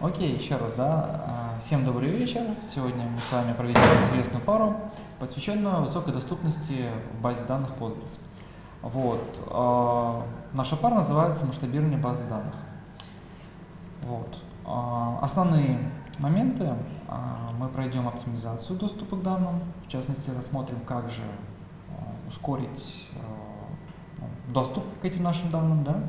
Окей, еще раз, да. А, всем добрый вечер. Сегодня мы с вами проведем интересную пару, посвященную высокой доступности в базе данных Postgres. Вот. А, наша пара называется масштабирование базы данных. Вот. А, основные моменты мы пройдем оптимизацию доступа к данным, в частности рассмотрим, как же ускорить ну, доступ к этим нашим данным, да,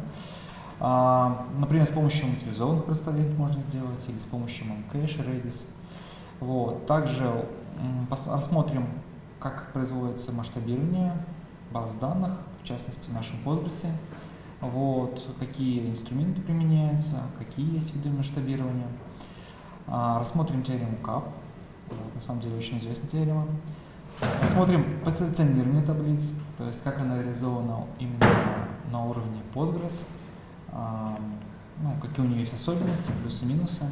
например, с помощью материализованных представлений можно сделать или с помощью Memcache, Redis. Вот. Также рассмотрим, как производится масштабирование баз данных, в частности в нашем Postgres. Вот. Какие инструменты применяются, какие есть виды масштабирования. А, рассмотрим теорему CAP, вот, на самом деле очень известная теорема. Рассмотрим позиционирование таблиц, то есть как она реализована именно на уровне Postgres, ну, какие у нее есть особенности, плюсы минусы.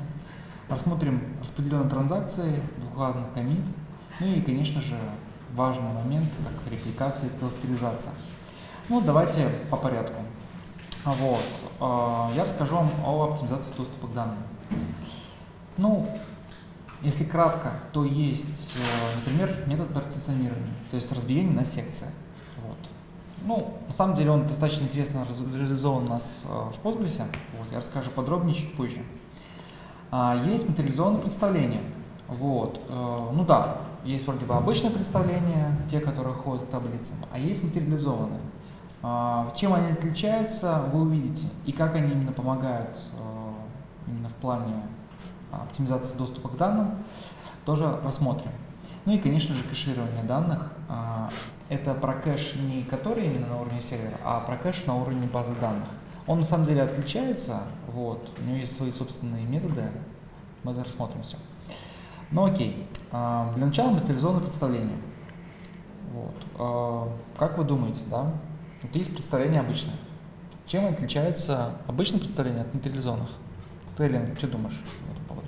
Рассмотрим распределенные транзакции, двухразных комит, ну и, конечно же, важный момент, как репликация и кластеризация. Ну, давайте по порядку. Вот. А, я расскажу вам о оптимизации доступа к данным. Ну, если кратко, то есть, э, например, метод партиционирования, то есть разбиение на секции. Ну, на самом деле он достаточно интересно реализован у нас э, в Postgres. Вот, я расскажу подробнее чуть позже. А, есть материализованные представления. Вот. Э, ну да, есть вроде бы обычное представление, те, которые ходят к таблицам, а есть материализованные. А, чем они отличаются, вы увидите. И как они именно помогают э, именно в плане оптимизации доступа к данным, тоже рассмотрим. Ну и, конечно же, кэширование данных. А, это про кэш не который именно на уровне сервера, а про кэш на уровне базы данных. Он на самом деле отличается, вот, у него есть свои собственные методы, мы это рассмотрим все. Ну окей, а, для начала материализованное представление. Вот. А, как вы думаете, да? Вот есть представление обычное. Чем отличается обычное представление от материализованных? Ты, Елена, что думаешь по этому поводу?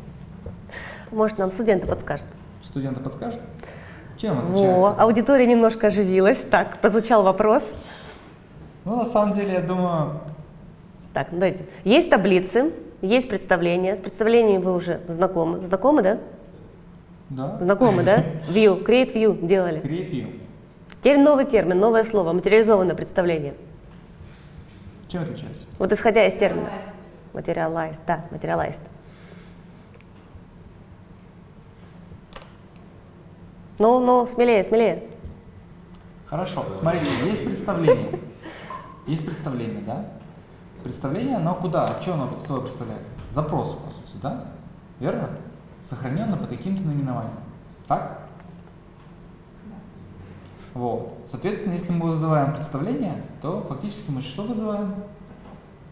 Может, нам студенты подскажут. Студенты подскажут? Чем отличается? Во, аудитория немножко оживилась. Так, прозвучал вопрос. Ну, на самом деле, я думаю... Так, ну давайте. Есть таблицы, есть представления. С представлениями вы уже знакомы. Знакомы, да? Да. Знакомы, да? View, create view делали. Create view. Теперь новый термин, новое слово, материализованное представление. Чем отличается? Вот исходя из термина. Materialized, да, materialized. Ну, ну, смелее, смелее. Хорошо, смотрите, есть представление. Есть представление, да? Представление, оно куда? Что оно собой представляет? Запрос, по сути, да? Верно? Сохраненно под каким-то наименованием. Так? Вот. Соответственно, если мы вызываем представление, то фактически мы что вызываем?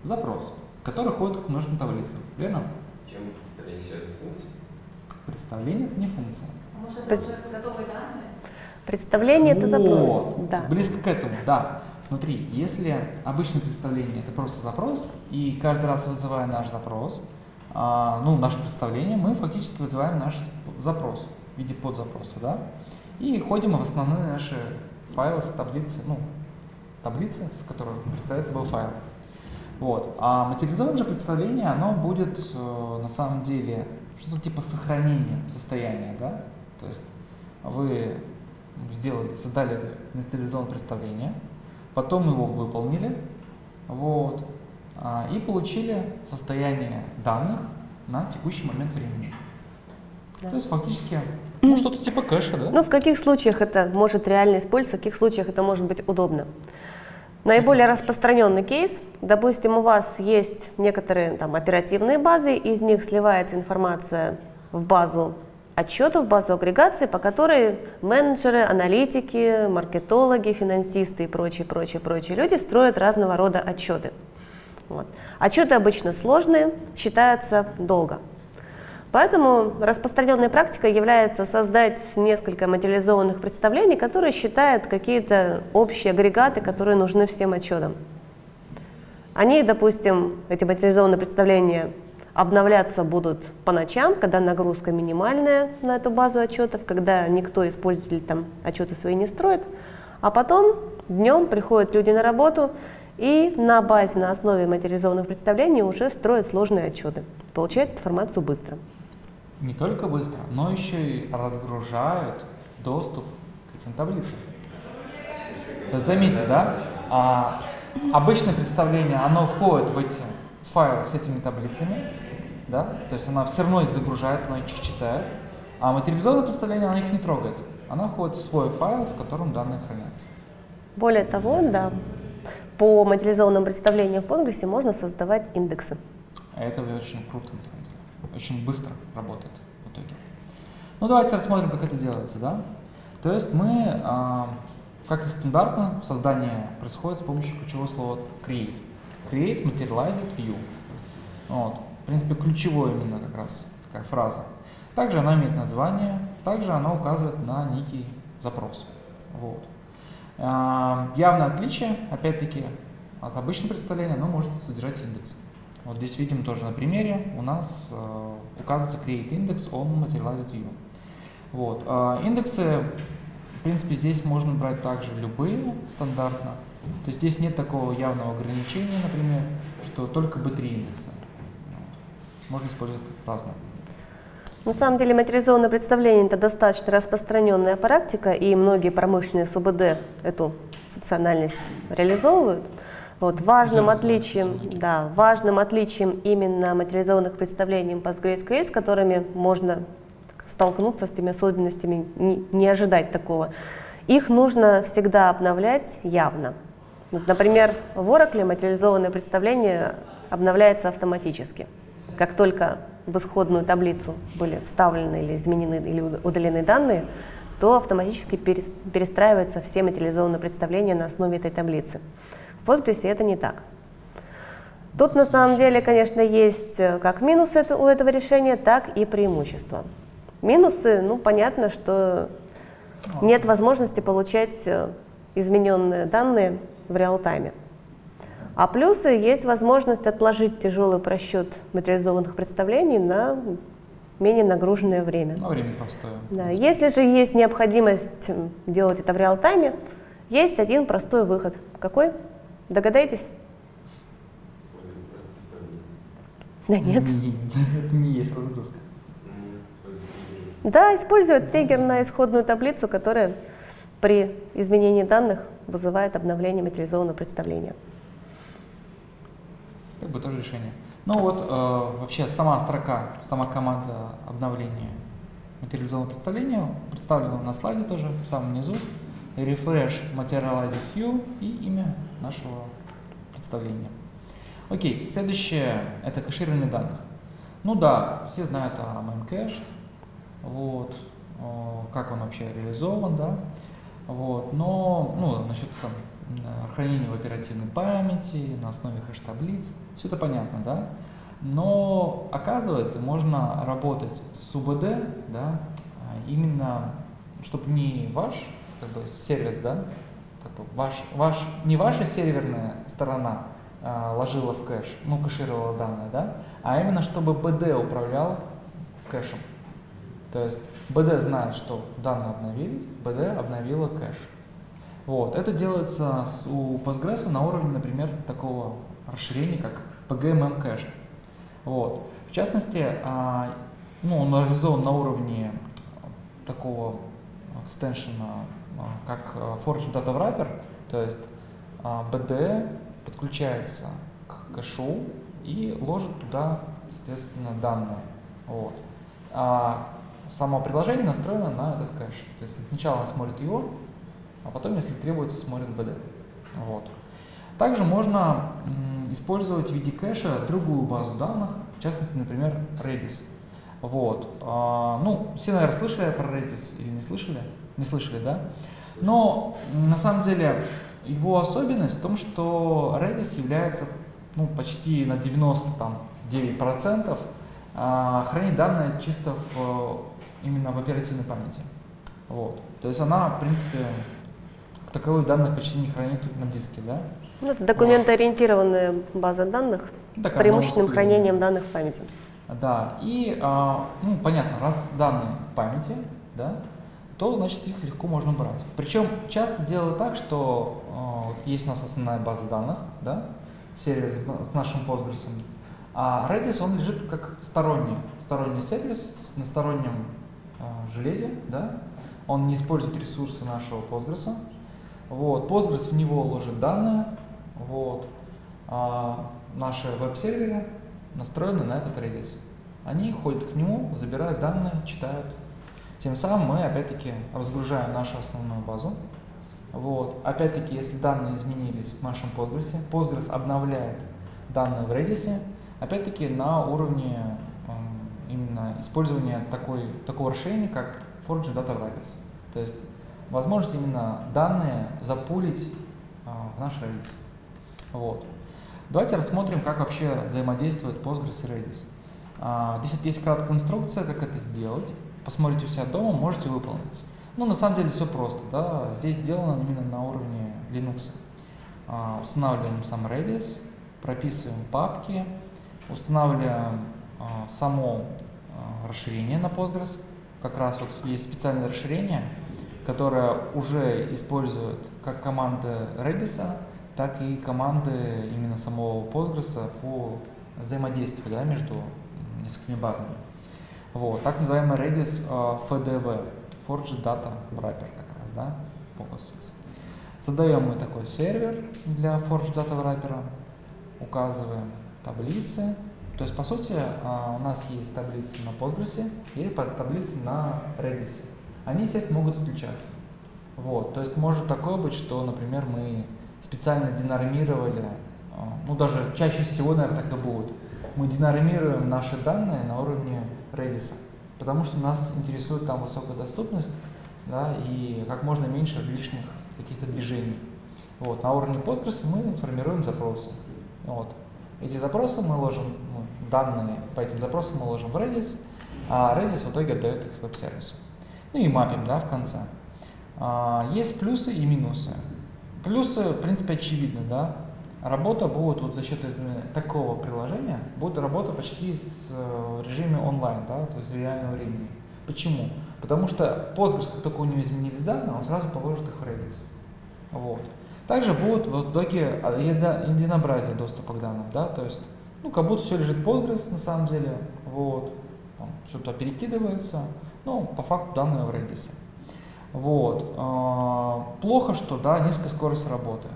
Запрос, который ходит к множественным таблицам. Верно? Чем представление еще это функция? Представление это не функция. Может, это уже готовые данные? Представление вот. это запрос. Да. Близко к этому, да. Смотри, если обычное представление это просто запрос, и каждый раз вызывая наш запрос, а, ну, наше представление, мы фактически вызываем наш запрос в виде подзапроса, да, и ходим в основные наши файлы с таблицы, ну, таблицы, с которой представляет собой файл. Вот. А материализованное же представление, оно будет э, на самом деле что-то типа сохранения состояния, да, то есть вы сделали, создали это материализованное представление, потом его выполнили, вот, а, и получили состояние данных на текущий момент времени. Да. То есть фактически ну, что-то типа кэша, да? Ну, в каких случаях это может реально использоваться, в каких случаях это может быть удобно? Наиболее распространенный кейс, допустим, у вас есть некоторые там, оперативные базы, из них сливается информация в базу отчетов, базу агрегации, по которой менеджеры, аналитики, маркетологи, финансисты и прочие, прочие, прочие люди строят разного рода отчеты. Вот. Отчеты обычно сложные, считаются долго. Поэтому распространенной практикой является создать несколько материализованных представлений, которые считают какие-то общие агрегаты, которые нужны всем отчетам. Они, допустим, эти материализованные представления обновляться будут по ночам, когда нагрузка минимальная на эту базу отчетов, когда никто из пользователей там отчеты свои не строит, а потом днем приходят люди на работу и на базе, на основе материализованных представлений уже строят сложные отчеты, получают информацию быстро. Не только быстро, но еще и разгружают доступ к этим таблицам. То есть заметьте, да, а, обычное представление, оно входит в эти файлы с этими таблицами, да, то есть она все равно их загружает, она их читает, а материализованное представление она их не трогает. Она входит в свой файл, в котором данные хранятся. Более того, да, по материализованным представлениям в Postgres можно создавать индексы. А это очень круто, на самом деле. Очень быстро работает в итоге. Ну, давайте рассмотрим, как это делается, да. То есть мы, а, как и стандартно, создание происходит с помощью ключевого слова create. Create materialized view. Вот. Принципе, ключевое именно как раз такая фраза. Также она имеет название, также она указывает на некий запрос. Вот. А, явное отличие, опять-таки, от обычного представления, оно может содержать индекс. Вот здесь видим тоже на примере, у нас э, указывается create index on materialized view. Вот. Э, индексы, в принципе, здесь можно брать также любые стандартно. То есть здесь нет такого явного ограничения, например, что только B3 индекса. Можно использовать разные. На самом деле материализованное представление – это достаточно распространенная практика, и многие промышленные СУБД эту функциональность реализовывают. Вот, важным, отличием, да, важным отличием именно материализованных представлений PostgreSQL, с которыми можно столкнуться с теми особенностями, не, не ожидать такого, их нужно всегда обновлять явно. Вот, например, в Oracle материализованное представление обновляется автоматически. Как только в исходную таблицу были вставлены или изменены или удалены данные, то автоматически перестраиваются все материализованные представления на основе этой таблицы. В Postgres это не так. Тут на самом деле, конечно, есть э, как минусы у этого решения, так и преимущества. Минусы, ну, понятно, что нет возможности получать э, измененные данные в реал-тайме. А плюсы есть возможность отложить тяжелый просчет материализованных представлений на менее нагруженное время. На время простое. Да. Если же есть необходимость делать это в реал-тайме, есть один простой выход. Какой? Догадаетесь? Да нет. Это не есть разгрузка. Да, использовать триггер на исходную таблицу, которая при изменении данных вызывает обновление материализованного представления. Как бы тоже решение. Ну вот э, вообще сама строка, сама команда обновления материализованного представления представлена на слайде тоже в самом низу refresh materialized view и имя нашего представления. Окей, следующее это кэширование данных. Ну да, все знают о Memcached, вот, как он вообще реализован, да, вот, но, ну, насчет там, хранения в оперативной памяти, на основе хэш-таблиц, все это понятно, да, но оказывается, можно работать с УБД, да, именно, чтобы не ваш как бы сервис, да, как бы ваш, ваш, не ваша серверная сторона а, ложила в кэш, ну, кэшировала данные, да, а именно чтобы BD управлял кэшем. То есть BD знает, что данные обновились, BD обновила кэш. Вот. Это делается у Postgres на уровне, например, такого расширения, как PGMM Cache. Вот. В частности, а, ну, он реализован на уровне такого экстеншена а, как а, Forge Data Wrapper, то есть BD подключается к кэшу и ложит туда, соответственно, данные. Вот. А само приложение настроено на этот кэш. То есть сначала он смотрит его, а потом, если требуется, смотрит BD. Вот. Также можно использовать в виде кэша другую базу данных, в частности, например, Redis. Вот. А, ну, все, наверное, слышали про Redis или не слышали? Не слышали, да? Но на самом деле его особенность в том, что Redis является ну, почти на 99% а, хранит данные чисто в, именно в оперативной памяти. Вот. То есть она, в принципе, таковых данных почти не хранит на диске, да? Ну, это документоориентированная база данных Такая, с преимущественным хранением данных в памяти. Да, и, а, ну, понятно, раз данные в памяти, да, то значит их легко можно брать. Причем часто делают так, что вот есть у нас основная база данных, да, сервер с, нашим Postgres, а Redis он лежит как сторонний, сторонний сервис на стороннем э, железе, да, он не использует ресурсы нашего Postgres. Вот, Postgres в него ложит данные, вот, а наши веб-серверы настроены на этот Redis. Они ходят к нему, забирают данные, читают. Тем самым мы опять-таки разгружаем нашу основную базу. Вот. Опять-таки, если данные изменились в нашем Postgres, Postgres обновляет данные в Redis, опять-таки на уровне э, именно использования такой, такого решения, как Forge Data Wrappers. То есть возможность именно данные запулить э, в наш Redis. Вот. Давайте рассмотрим, как вообще взаимодействует Postgres и Redis. А, здесь есть краткая инструкция, как это сделать. Посмотрите у себя дома, можете выполнить. Ну, на самом деле все просто. Да? Здесь сделано именно на уровне Linux. А, устанавливаем сам Redis, прописываем папки, устанавливаем а, само расширение на Postgres. Как раз вот есть специальное расширение, которое уже использует как команды Redis, так и команды именно самого Postgres по взаимодействию да, между несколькими базами. Вот, так называемый Redis FDV, Forge Data Wrapper как раз, да, полностью. Создаем мы такой сервер для Forge Data Wrapper, указываем таблицы. То есть, по сути, uh, у нас есть таблицы на Postgres и таблицы на Redis. Они, естественно, могут отличаться. Вот, то есть может такое быть, что, например, мы специально динормировали, ну даже чаще всего, наверное, так и будет, мы динормируем наши данные на уровне Redis, потому что нас интересует там высокая доступность да, и как можно меньше лишних каких-то движений. Вот. На уровне Postgres мы формируем запросы. Вот. Эти запросы мы ложим, ну, данные по этим запросам мы ложим в Redis, а Redis в итоге отдает их веб-сервису. Ну и мапим да, в конце. А, есть плюсы и минусы. Плюсы, в принципе, очевидны. Да? Работа будет вот за счет такого приложения, будет работа почти с э, режиме онлайн, да, то есть реального времени. Почему? Потому что Postgres, как только у него изменились данные, он сразу положит их в Redis. Вот. Также будет в а, единообразие доступа к данным, да, то есть, ну, как будто все лежит Postgres на самом деле, вот, что-то перекидывается, ну, по факту данные в Redis. Вот. А, плохо, что, да, низкая скорость работы.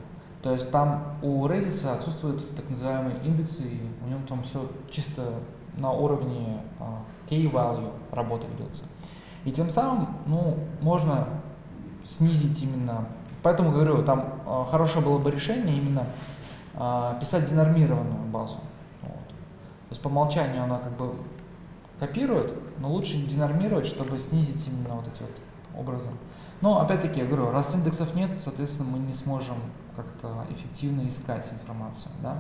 То есть там у Redis отсутствуют так называемые индексы, и у него там все чисто на уровне uh, K-value работа ведется. И тем самым, ну, можно снизить именно, поэтому говорю, там uh, хорошее было бы решение именно писать денормированную базу. Вот. То есть по умолчанию она как бы копирует, но лучше денормировать, чтобы снизить именно вот эти вот образы. Но опять-таки, я говорю, раз индексов нет, соответственно, мы не сможем как-то эффективно искать информацию. Да?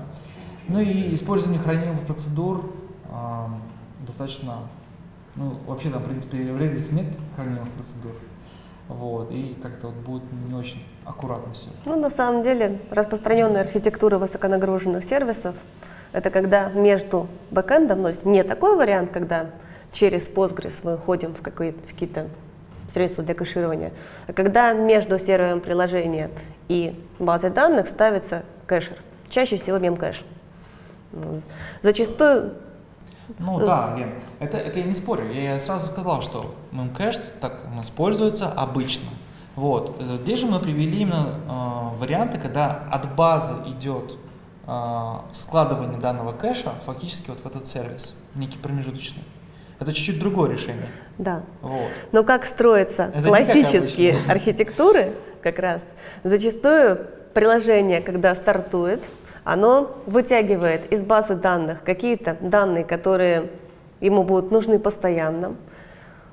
Ну и использование хранимых процедур э, достаточно, ну вообще там, в принципе, в Redis нет хранимых процедур. Вот, и как-то вот будет не очень аккуратно все. Ну, на самом деле, распространенная архитектура высоконагруженных сервисов – это когда между бэкэндом, то есть не такой вариант, когда через Postgres мы ходим в какие-то средства для кэширования. А когда между сервером приложения и базой данных ставится кэшер, чаще всего мемкэш. Зачастую ну да, Лен, это, это я не спорю. Я сразу сказал, что мемкэш так используется обычно. Вот. Здесь же мы привели именно э, варианты, когда от базы идет э, складывание данного кэша фактически вот в этот сервис, некий промежуточный. Это чуть-чуть другое решение. Да. Вот. Но как строятся Это классические архитектуры, как раз, зачастую приложение, когда стартует, оно вытягивает из базы данных какие-то данные, которые ему будут нужны постоянно,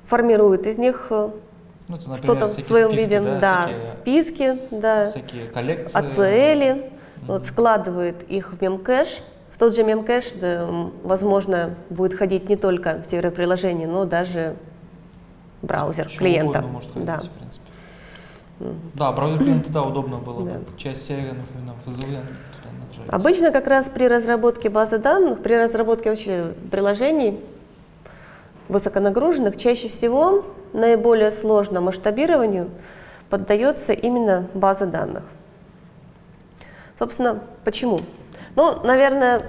формирует из них э, ну, это, например, что-то в своем списки, виде, да, да всякие, списки, да, всякие коллекции, ACL, mm-hmm. вот, складывает их в мемкэш, тот же мемкэш, возможно, будет ходить не только в сервер приложения, но даже браузер Чего клиента. Может ходить, да. в принципе. Да, браузер клиента, да, удобно было да. бы. Часть сервера, например, в. Обычно как раз при разработке базы данных, при разработке вообще приложений высоконагруженных, чаще всего наиболее сложно масштабированию поддается именно база данных. Собственно, почему? Ну, наверное,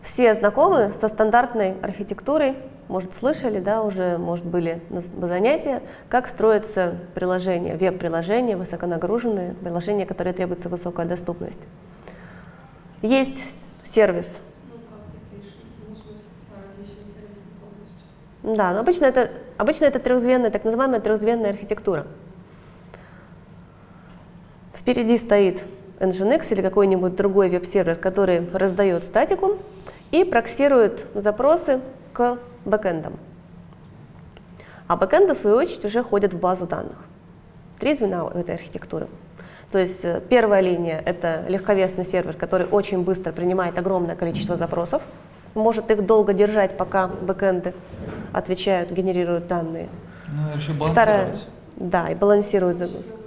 все знакомы со стандартной архитектурой, может, слышали, да, уже, может, были на занятия, как строятся приложения, веб-приложения, высоконагруженные, приложения, которые требуется высокая доступность. Есть сервис. Ну. Да, но обычно это, обычно это трехзвенная, так называемая трехзвенная архитектура. Впереди стоит Nginx или какой-нибудь другой веб-сервер, который раздает статику и проксирует запросы к бэкэндам. А бэкэнды, в свою очередь, уже ходят в базу данных. Три звена этой архитектуры. То есть э, первая линия — это легковесный сервер, который очень быстро принимает огромное количество запросов, может их долго держать, пока бэкэнды отвечают, генерируют данные. Ну, еще Вторая, балансировать. да, и балансирует загрузку.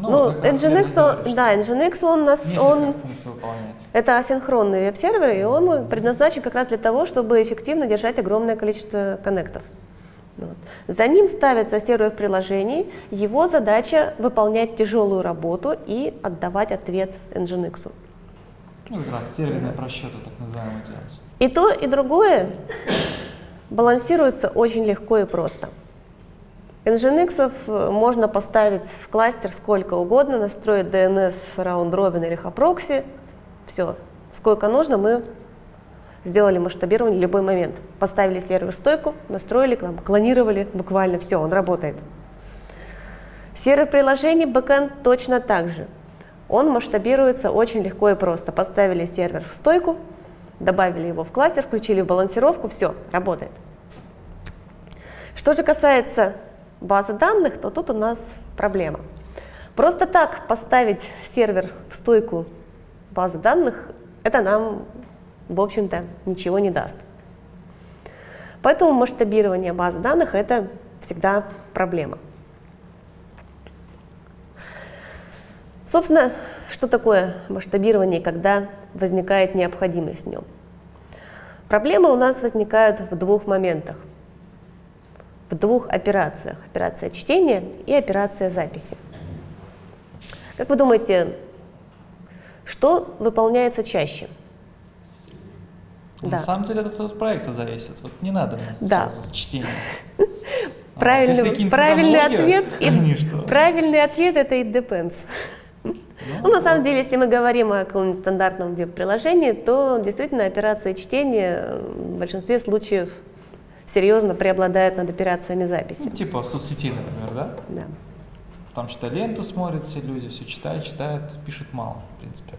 Ну, вот верно Nginx, он, да, Nginx, он, нас, он это асинхронный веб-сервер, и он предназначен как раз для того, чтобы эффективно держать огромное количество коннектов. Вот. За ним ставится сервер приложений, его задача выполнять тяжелую работу и отдавать ответ Nginx. Ну, как раз серверные просчеты, так называемые, делать. И то, и другое балансируется очень легко и просто. Nginx можно поставить в кластер сколько угодно, настроить DNS, Robin или Haproxy. Все, сколько нужно, мы сделали масштабирование в любой момент. Поставили сервер стойку, настроили, там, клонировали, буквально все, он работает. Сервер приложений backend точно так же. Он масштабируется очень легко и просто. Поставили сервер в стойку, добавили его в кластер, включили в балансировку, все, работает. Что же касается базы данных, то тут у нас проблема. Просто так поставить сервер в стойку базы данных, это нам, в общем-то, ничего не даст. Поэтому масштабирование базы данных – это всегда проблема. Собственно, что такое масштабирование, когда возникает необходимость в нем? Проблемы у нас возникают в двух моментах в двух операциях. Операция чтения и операция записи. Как вы думаете, что выполняется чаще? На Да. самом деле это от проекта зависит. Вот не надо Да. сразу с чтением. А, Правильный, правильный ответ. что? Правильный ответ это it depends. Ну, Ну, на самом деле, если мы говорим о каком-нибудь стандартном веб-приложении, то действительно операции чтения в большинстве случаев серьезно преобладают над операциями записи. Ну, типа соцсетей, например, да? Да. Там что-то ленту смотрят все люди, все читают, читают, пишут мало, в принципе.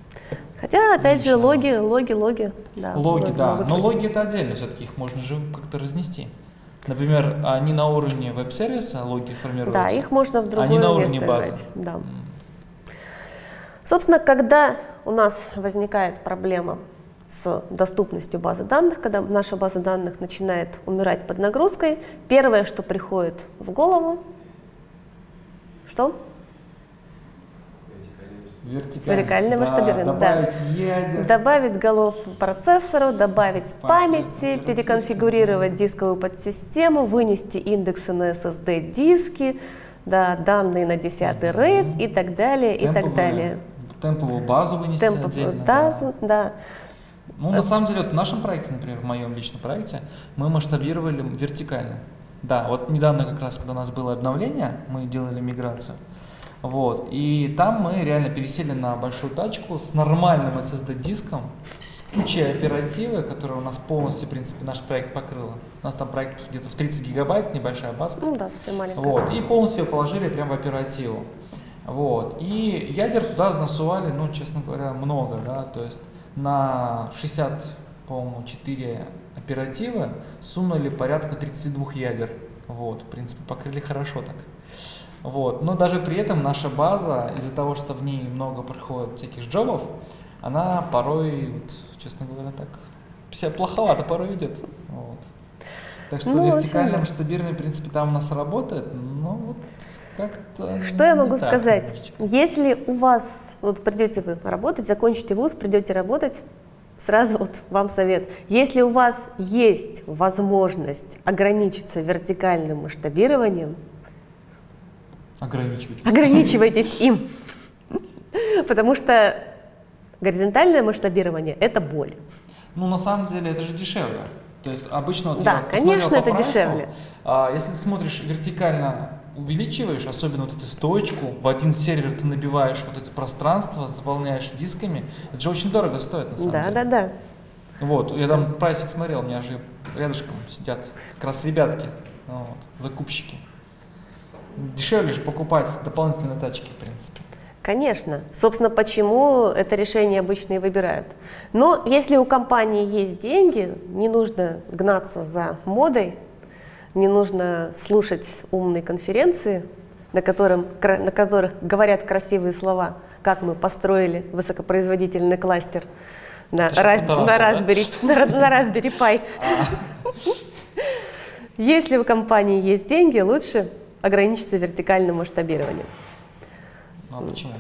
Хотя, опять же, логи, логи, логи. Да, логи, могут- да. Но быть. логи это отдельно, все-таки их можно же как-то разнести. Например, они на уровне веб-сервиса, логи формируются. Да, их можно в другое Они на уровне базы. играть, Да. Собственно, когда у нас возникает проблема с доступностью базы данных, когда наша база данных начинает умирать под нагрузкой, первое, что приходит в голову, что? Вертикально. Вертикальное Да, масштабирование, да. Добавить ядер. Добавить голов процессору, добавить памяти, оперативки, переконфигурировать дисковую подсистему, вынести индексы на SSD диски, да, данные на 10 RAID и так далее, и так далее. Темповую базу вынести Темповую отдельно. да. базу, да. Ну, на самом деле, вот в нашем проекте, например, в моем личном проекте, мы масштабировали вертикально. Да, вот недавно как раз, когда у нас было обновление, мы делали миграцию. Вот, и там мы реально пересели на большую тачку с нормальным SSD-диском, с кучей оперативы, которая у нас полностью, в принципе, наш проект покрыла. У нас там проект где-то в 30 гигабайт, небольшая базка. Ну да, совсем маленькая. Вот, и полностью ее положили прямо в оперативу. Вот, и ядер туда насували, ну, честно говоря, много, да, то есть на 60, по-моему, 4 оперативы сунули порядка 32 ядер. Вот, в принципе, покрыли хорошо так. Вот, но даже при этом наша база, из-за того, что в ней много приходит всяких джобов, она порой, вот, честно говоря, так себя плоховато порой ведет. Вот. Так что Ну, вертикальное масштабирование, в принципе, там у нас работает, но вот как-то... Что я могу сказать? немножечко. Если у вас, вот придете вы работать, закончите вуз, придете работать, сразу вот вам совет. Если у вас есть возможность ограничиться вертикальным масштабированием, Ограничивайтесь. ограничивайтесь им. Потому что горизонтальное масштабирование – это боль. Ну, на самом деле, это же дешевле. То есть обычно вот Да, я конечно, это прайсу, дешевле. а, если ты смотришь вертикально увеличиваешь, особенно вот эту стоечку, в один сервер ты набиваешь вот это пространство, заполняешь дисками, это же очень дорого стоит на самом Да, деле. да, да. Вот, я там прайсик смотрел, у меня же рядышком сидят как раз ребятки, вот, закупщики. Дешевле же покупать дополнительные тачки, в принципе. Конечно. Собственно, почему это решение обычно и выбирают. Но если у компании есть деньги, не нужно гнаться за модой, не нужно слушать умные конференции, на, котором, на которых говорят красивые слова, как мы построили высокопроизводительный кластер на, раз- на, да? Raspberry, на, Ra- на Raspberry Pi. Если у компании есть деньги, лучше ограничиться вертикальным масштабированием. Ну а почему?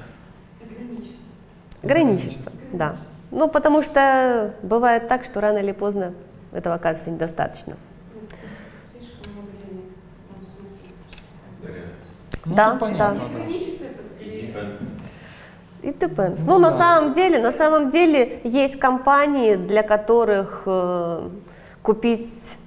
Ограничиться. Ограничиться, да. Ну, потому что бывает так, что рано или поздно этого оказывается недостаточно. Ну, то есть слишком много денег. Ну, в смысле. Да. Ну, Да, понятно, Не да. depends. It depends. Ну Ну, на да. самом деле, на самом деле есть компании, для которых э, купить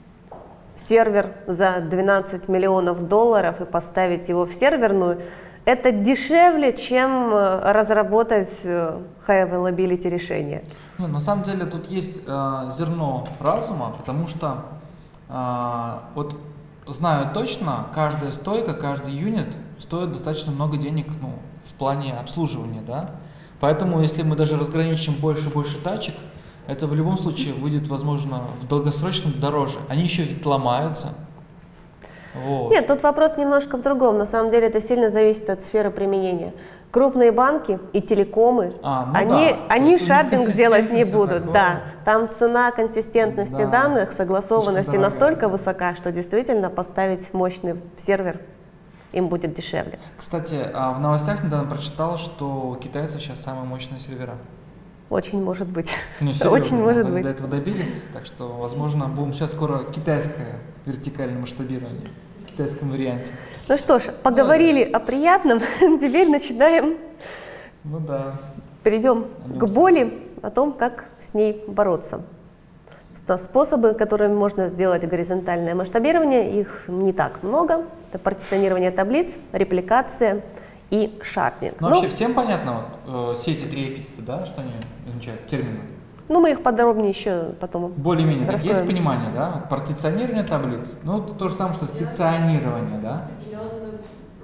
сервер за 12 миллионов долларов и поставить его в серверную, это дешевле, чем э, разработать э, high availability решение. Ну, на самом деле тут есть э, зерно разума, потому что э, вот знаю точно, каждая стойка, каждый юнит стоит достаточно много денег ну, в плане обслуживания, да. Поэтому если мы даже разграничим больше и больше тачек, это в любом случае выйдет, возможно, в долгосрочном дороже. Они еще ведь ломаются. Вот. Нет, тут вопрос немножко в другом. На самом деле это сильно зависит от сферы применения. Крупные банки и телекомы, А, ну они, да. Они шардинг делать не будут. такое. Да, там цена консистентности Да. данных, согласованности настолько высока, что действительно поставить мощный сервер им будет дешевле. Кстати, а в новостях недавно прочитал, что у китайцев сейчас самые мощные сервера. Очень может быть. Ну, серьезно, Очень может быть. До этого добились, так что, возможно, будем сейчас скоро китайское вертикальное масштабирование в китайском варианте. Ну что ж, поговорили о приятном, теперь начинаем, Ну да. перейдем к боли, о том, как с ней бороться. Способы, которыми можно сделать горизонтальное масштабирование, их не так много. Это партиционирование таблиц, репликация и шардинг. Ну, Ну, вообще всем понятно, вот, э, все эти три эпитета, да, что они означают, термины? ну, мы их подробнее еще потом. Более-менее, так, есть Раскроем. понимание, да? Партиционирование таблиц, ну, то же самое, что секционирование, да? Распределенную,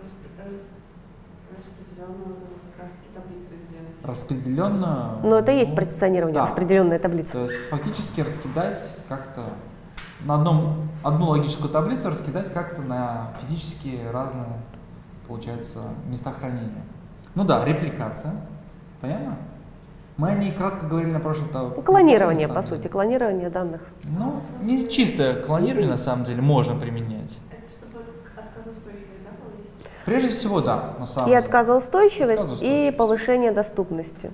распре- распределенную как раз таки таблицу сделать. Распределенную. Но это и есть ну, партиционирование, да. распределенная таблица. То есть фактически раскидать как-то на одном, одну логическую таблицу раскидать как-то на физически разные, получается, места хранения. Ну да, репликация. Понятно? Мы о ней кратко говорили на прошлом та- Ну, Клонирование, по сути, клонирование данных. Ну, не чистое клонирование на самом деле можно применять. Это чтобы отказоустойчивость, да, повысить? Прежде всего, да, на самом И деле. отказоустойчивость, и Отказоустойчивость. повышение доступности.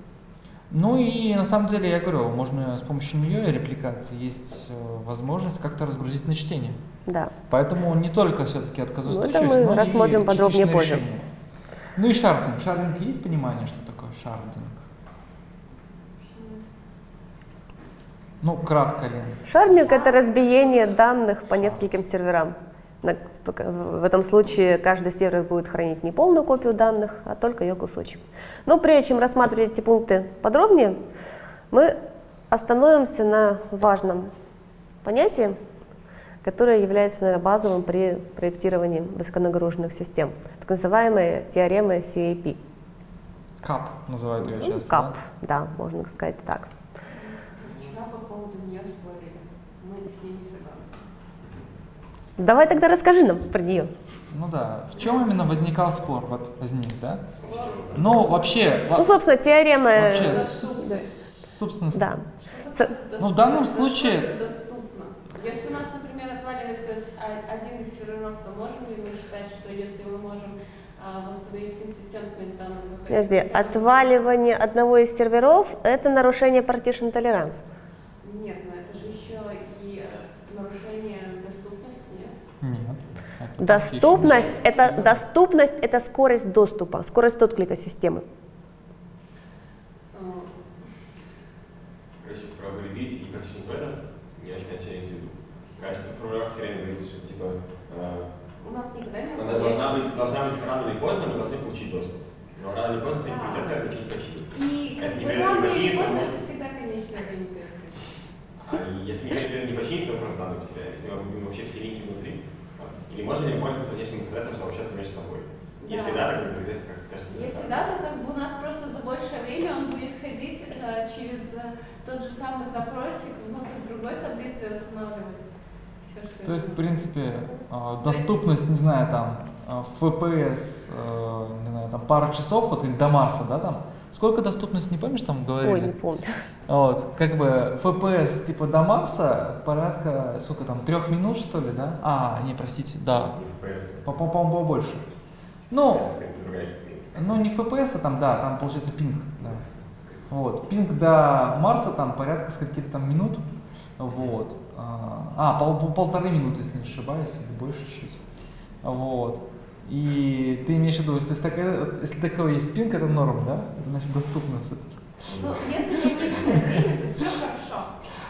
Ну и на самом деле, я говорю, можно с помощью нее и репликации есть э, возможность как-то разгрузить на чтение. Да. Поэтому не только все-таки отказоустойчивость, Ну, это мы но рассмотрим и подробнее позже. решение. Ну и шардинг. Шардинг есть понимание, что такое шардинг? Ну, кратко, Лен. Шардинг – это разбиение данных по нескольким серверам. В этом случае каждый сервер будет хранить не полную копию данных, а только ее кусочек. Но прежде чем рассматривать эти пункты подробнее, мы остановимся на важном понятии, которое является наверное, базовым при проектировании высоконагруженных систем, так называемая теорема CAP. КАП называют ее Ну, часто. КАП, да, можно сказать так. Вчера по поводу нее спорили. Мы с ней не согласны. Давай тогда расскажи нам про нее. Ну да. В чем именно возникал спор? Вот возник, да? Ну, вообще, во- Ну, собственно, теорема... вообще, э, с- да. собственно, Да. С- Ну, в данном случае- Доступно. Если у нас, например, отваливается один из серверов, то можем ли мы считать, что если мы можем а, восстановить консистентность данных? Подожди, отваливание одного из серверов – это нарушение partition tolerance. нарушение доступности, нет? Нет. это Доступность это, доступность это скорость доступа, скорость отклика системы. Короче, про availability и не понятно, что виду. Кажется, в формулировке все время говорится, что типа э, У нас никогда не она должна быть, должна быть рано или поздно, мы должны получить доступ. Но рано или поздно ты не придет, когда что-нибудь починит. И А если не рано починит, или то это всегда конечная. А если никто не починит, то просто данные потеряем. Если мы будем вообще все линки внутри. И можно ли пользоваться внешним интернетом, чтобы общаться между собой? Если да, здесь как кажется, не Если так. да, то как бы у нас просто за большее время он будет ходить э, через э, тот же самый запросик внутрь другой таблицы и устанавливать все, что То есть, в принципе, э, доступность, не знаю, там, э, FPS, э, не знаю, там, пара часов, вот как до Марса, да, там, сколько доступность, не помнишь, там говорили? Ой, не помню. Вот, как бы FPS типа до Марса порядка, сколько там, трех минут, что ли, да? А, не, простите, да, по-моему, больше. Ну, ну не FPS, а там, да, там получается пинг, да. Вот, пинг до Марса там порядка скольки-то там минут, вот. А, а, пол- пол- полторы минуты, если не ошибаюсь, или больше чуть. Вот. И ты имеешь в виду, если, такая, вот если такое есть пинг, это норм, да? Это значит доступно все-таки. Ну, если конечное время, то все хорошо.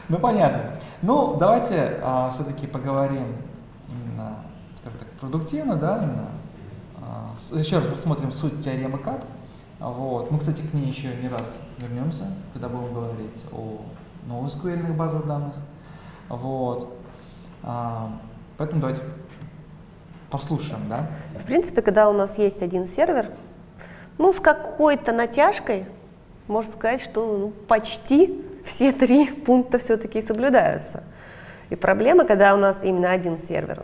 Ну понятно. Ну давайте все-таки поговорим именно, скажем так, продуктивно, да, именно. А, еще раз рассмотрим суть теоремы КАП. А, Вот. Мы, кстати, к ней еще не раз вернемся, когда будем говорить о NoSQL базах данных. Вот. А, Поэтому давайте послушаем, да? В принципе, когда у нас есть один сервер, ну, с какой-то натяжкой, можно сказать, что ну, почти все три пункта все-таки соблюдаются. И проблема, когда у нас именно один сервер,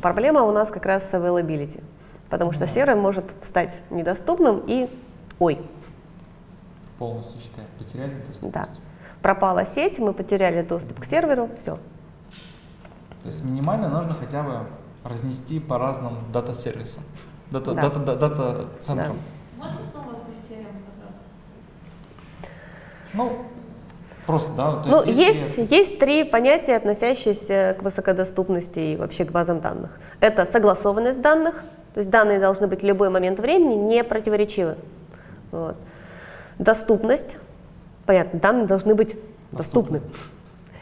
проблема у нас как раз с availability, потому что сервер может стать недоступным и, ой, Полностью считаю. Потеряли доступность. пропала сеть, мы потеряли доступ к серверу, все. То есть минимально нужно хотя бы разнести по разным дата-сервисам, дата- Да. дата- да- дата-центрам. Можешь снова озвучить теорему, пожалуйста? Ну, просто, да. то Ну, есть есть, если- есть три понятия, относящиеся к высокодоступности и вообще к базам данных. Это согласованность данных, то есть данные должны быть в любой момент времени не противоречивы. Вот. Доступность, понятно, данные должны быть доступны.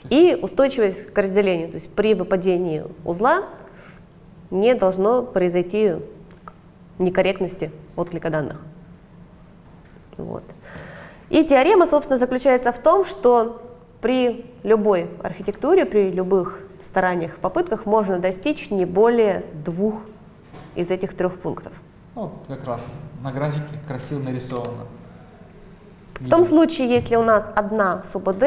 И устойчивость к разделению, то есть при выпадении узла не должно произойти некорректности отклика данных. Вот. И теорема, собственно, заключается в том, что при любой архитектуре, при любых стараниях, попытках можно достичь не более двух из этих трех пунктов. Ну, вот как раз на графике красиво нарисовано. В том случае, если у нас одна СУБД,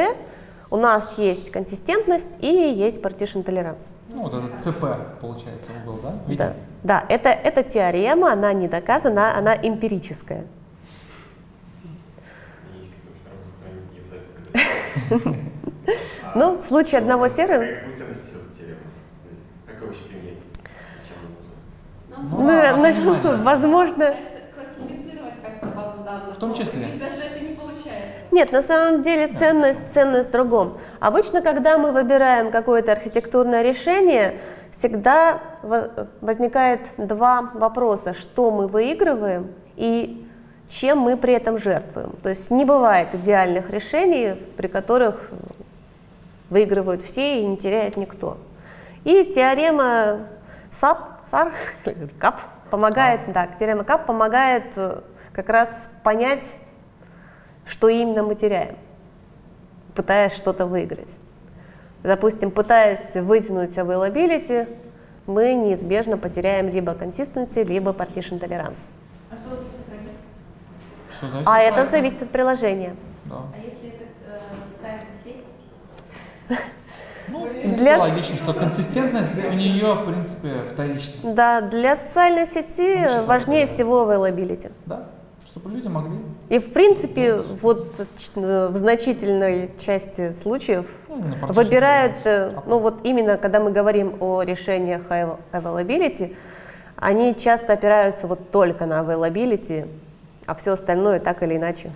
у нас есть консистентность и есть partition tolerance. Ну, вот этот ЦП, получается, угол, да? Да, Видим? да это, это теорема, она не доказана, она эмпирическая. А, Ну, в случае одного сервера- нужна? Ну, Ну, а, ну, понимаю. возможно, классифицировать как-то базу данных. В том числе. даже это не. Нет, на самом деле ценность, ценность в другом. Обычно, когда мы выбираем какое-то архитектурное решение, всегда во- возникает два вопроса, что мы выигрываем и чем мы при этом жертвуем. То есть не бывает идеальных решений, при которых выигрывают все и не теряет никто. И теорема CAP, CAP, CAP помогает, да, теорема CAP помогает э, как раз понять, что именно мы теряем, пытаясь что-то выиграть. Допустим, пытаясь вытянуть availability, мы неизбежно потеряем либо consistency, либо partition tolerance. А что лучше сохранить? Что зависит А от это проекта. зависит от приложения. Да. А если это э, социальная сеть? Ну, Для- логично, что консистентность у нее, в принципе, вторична. Да, для социальной сети важнее да. всего availability. Да, чтобы люди могли И в принципе, вот ч- э, в значительной части случаев ну, выбирают, tolerance. э, ну вот именно когда мы говорим о решениях av- availability, они часто опираются вот только на availability, а все остальное так или иначе,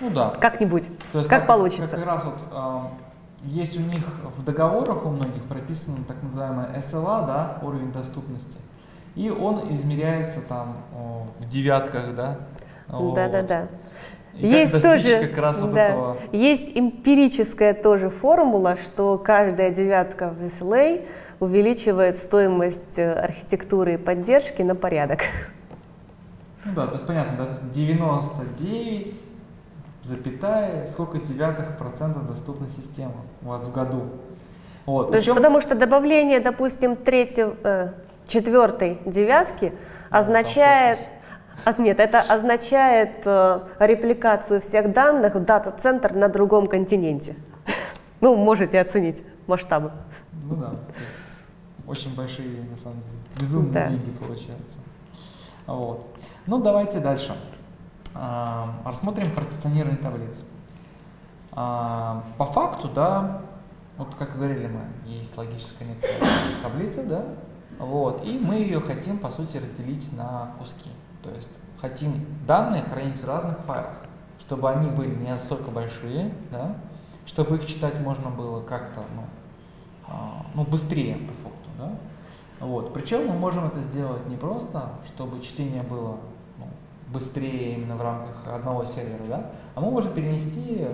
Ну да. как-нибудь, То есть как так, получится. Как раз вот, а, есть у них в договорах у многих прописан так называемый SLA, да, уровень доступности. И он измеряется там о, в девятках, да. Вот. Да, да, да. И Есть тоже, как раз вот да, этого. есть эмпирическая тоже формула, что каждая девятка в SLA увеличивает стоимость э, архитектуры и поддержки на порядок. Ну да, то есть понятно, да, то есть 99 запятая, сколько девятых процентов доступной системы у вас в году. Вот. То Причем- потому что добавление, допустим, третьей, э, четвертой девятки означает, нет, это означает э, репликацию всех данных в дата-центр на другом континенте. Ну, можете оценить масштабы. Ну да, очень большие, на самом деле, безумные Да. деньги получаются. Вот. Ну, давайте дальше. А, Рассмотрим партиционирование таблиц. А, По факту, да, вот как говорили мы, есть логическая таблица, да, вот, и мы ее хотим, по сути, разделить на куски. То есть хотим данные хранить в разных файлах, чтобы они были не настолько большие, да, чтобы их читать можно было как-то, ну, а, ну, быстрее по факту, да. Вот. Причем мы можем это сделать не просто, чтобы чтение было ну, быстрее именно в рамках одного сервера, да, а мы можем перенести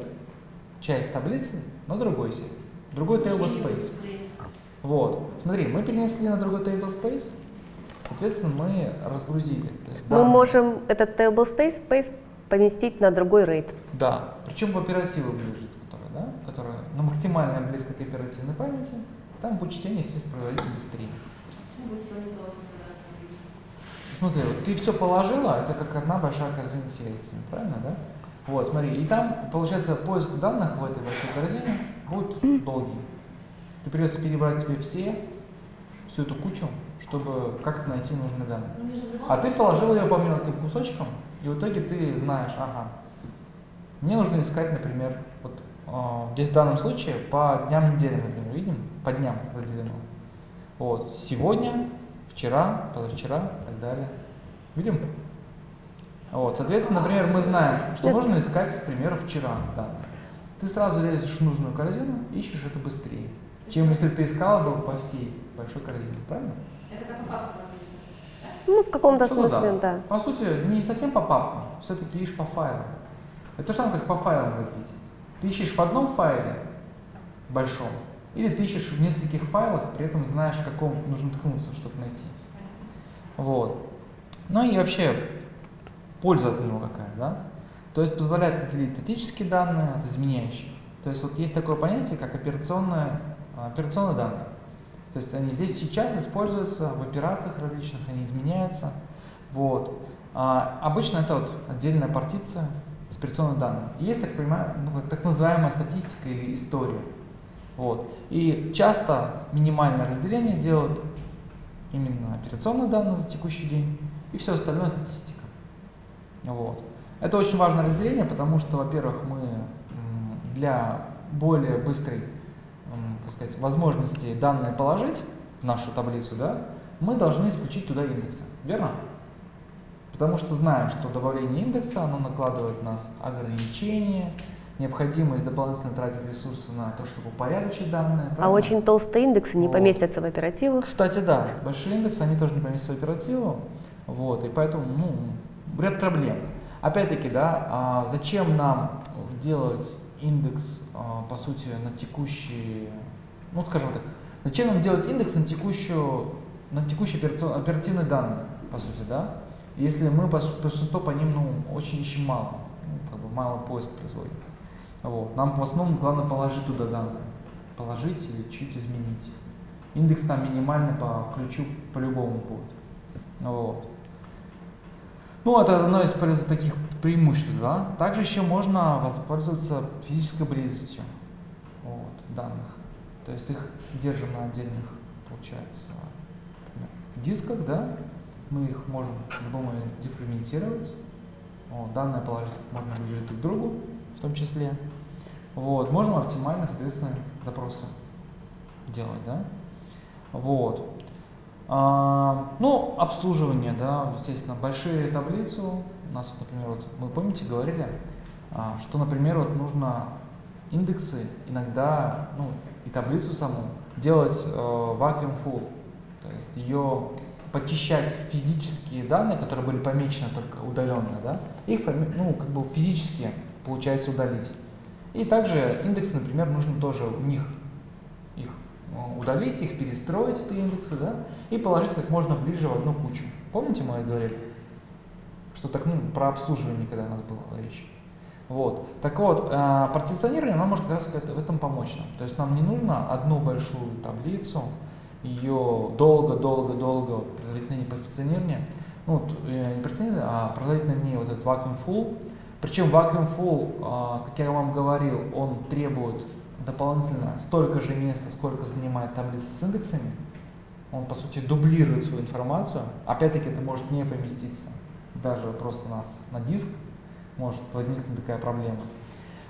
часть таблицы на другой сервер, другой table space. Вот. Смотри, мы перенесли на другой table space, соответственно, мы разгрузили. То есть Мы данные- можем этот table space поместить на другой рейд. Да, причем в оперативу лежит, которая, да, которая ну, максимально близко к оперативной памяти, там будет чтение, естественно, проводиться быстрее. В смысле, вот ты все положила, это как одна большая корзина с яйцами, правильно, да? Вот, смотри, и там, получается, поиск данных в этой большой корзине будет долгий. Ты придется перебрать тебе все, всю эту кучу, чтобы как-то найти нужные данные. А ты положил ее по мелким кусочкам, и в итоге ты знаешь, ага, мне нужно искать, например, вот а, здесь в данном случае по дням недели, например, видим, по дням разделено. Вот, сегодня, вчера, позавчера и так далее. Видим? Вот, соответственно, например, мы знаем, что Нет. нужно искать, к примеру, вчера данные. Ты сразу лезешь в нужную корзину, ищешь это быстрее, чем если ты искала бы по всей большой корзине, правильно? Ну, в каком-то Что-то смысле, да. По сути, не совсем по папкам, все-таки ищешь по файлам. Это то же самое, как по файлам разбить. Ты ищешь в одном файле большом, или ты ищешь в нескольких файлах, при этом знаешь, в каком нужно ткнуться, чтобы найти. Вот. Ну и вообще, польза от него какая, да? То есть позволяет отделить статические данные от изменяющих. То есть вот есть такое понятие, как операционные, операционные данные. То есть они здесь сейчас используются в операциях различных, они изменяются. Вот. А, обычно это вот отдельная партиция с операционными данными. Есть, так понимаю, ну, так называемая статистика или история. Вот. И часто минимальное разделение делают именно операционные данные за текущий день и все остальное статистика. Вот. Это очень важное разделение, потому что, во-первых, мы для более быстрой сказать, возможности данные положить в нашу таблицу, да, мы должны исключить туда индексы, верно? Потому что знаем, что добавление индекса, оно накладывает на нас ограничения, необходимость дополнительно тратить ресурсы на то, чтобы упорядочить данные. А правильно? очень толстые индексы не Вот. поместятся в оперативу. Кстати, да, большие индексы, они тоже не поместятся в оперативу, вот, и поэтому, ну, ряд проблем. Опять-таки, да, а зачем нам делать индекс, а, по сути, на текущий, ну, скажем так, зачем нам делать индекс на текущую, на текущие операцион- оперативные данные, по сути, да, если мы по- большинство по ним, ну, очень ищем мало, ну, как бы мало поиск производим. Вот. Нам в основном главное положить туда данные, положить или чуть изменить. Индекс там минимальный по ключу по-любому будет. Вот. Ну, это одно из таких преимуществ, да. Также еще можно воспользоваться физической близостью вот, данных. То есть их держим на отдельных, получается, ну, дисках, да. Мы их можем, думаю, дефрагментировать. Вот, данные положить можно ближе друг другу, в том числе. Вот, можем оптимально, соответственно, запросы делать, да. Вот. А, ну, обслуживание, да, естественно, большие таблицу. У нас, вот, например, вот мы помните, говорили, а, что, например, вот нужно индексы иногда, ну, и таблицу саму делать э, vacuum full, то есть ее почищать физические данные, которые были помечены только удаленно, да, их ну, как бы физически получается удалить. И также индексы, например, нужно тоже у них их э, удалить, их перестроить, эти индексы, да, и положить как можно ближе в одну кучу. Помните, мы говорили? Что так, ну, про обслуживание, когда у нас была речь. Вот. Так вот, э, партиционирование нам может как раз в этом помочь нам. То есть нам не нужно одну большую таблицу, ее долго-долго-долго производительное позиционирование, ну, э, не позиционирование, а производительное мне вот этот vacuum full. Причем vacuum full, э, как я вам говорил, он требует дополнительно столько же места, сколько занимает таблица с индексами. Он, по сути, дублирует свою информацию. Опять-таки, это может не поместиться даже просто у нас на диск, может возникнуть такая проблема.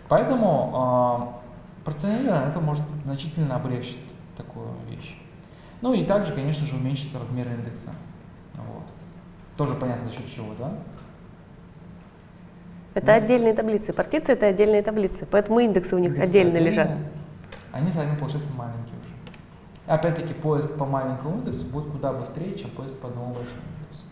Поэтому э, порционирование это может значительно облегчить такую вещь. Ну и также, конечно же, уменьшить размер индекса. Вот. Тоже понятно за счет чего, да? Это ну, отдельные таблицы. Партиции это отдельные таблицы, поэтому индексы у них индексы отдельно лежат. Они сами, получается, маленькие уже. Опять-таки, поиск по маленькому индексу будет куда быстрее, чем поиск по одному большому индексу.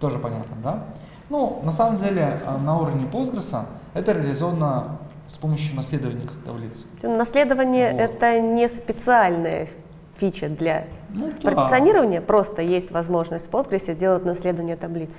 Тоже понятно, да? Ну, на самом деле, а, на уровне Postgres это реализовано с помощью наследования таблиц. Наследование вот. это не специальная фича для ну, да. партиционирования, просто есть возможность в Postgres делать наследование таблиц.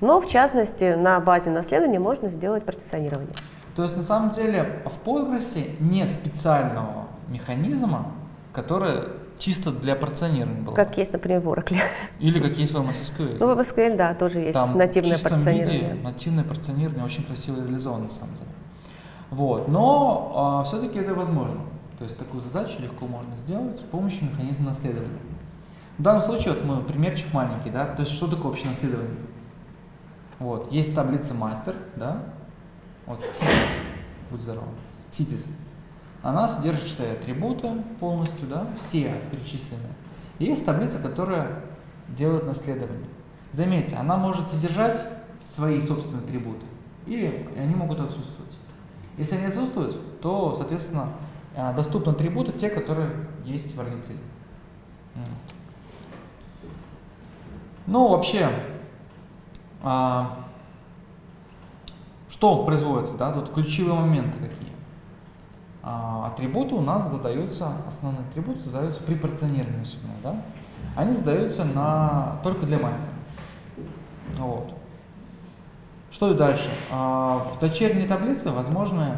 Но в частности на базе наследования можно сделать партиционирование. То есть на самом деле в Postgres нет специального механизма, который чисто для порционирования было. Как есть, например, в Oracle. Или как есть в MSSQL. Ну, в MSSQL, да, тоже есть Там нативное в порционирование. Виде нативное порционирование очень красиво реализовано, на самом деле. Вот. Но а, все-таки это возможно. То есть такую задачу легко можно сделать с помощью механизма наследования. В данном случае, вот мы примерчик маленький, да, то есть что такое общее наследование? Вот, есть таблица мастер, да, вот, CITES, будь здоров, CITES, она содержит, считай, атрибуты полностью, да, все перечисленные. И есть таблица, которая делает наследование. Заметьте, она может содержать свои собственные атрибуты, или они могут отсутствовать. Если они отсутствуют, то, соответственно, а, доступны атрибуты, те, которые есть в орнителе. Ну, вообще, а, что производится, да, тут ключевые моменты какие. А, атрибуты у нас задаются, основные атрибуты задаются при порционировании особенно, да. Они задаются на, только для мастера. Вот. Что дальше? А, в дочерней таблице возможны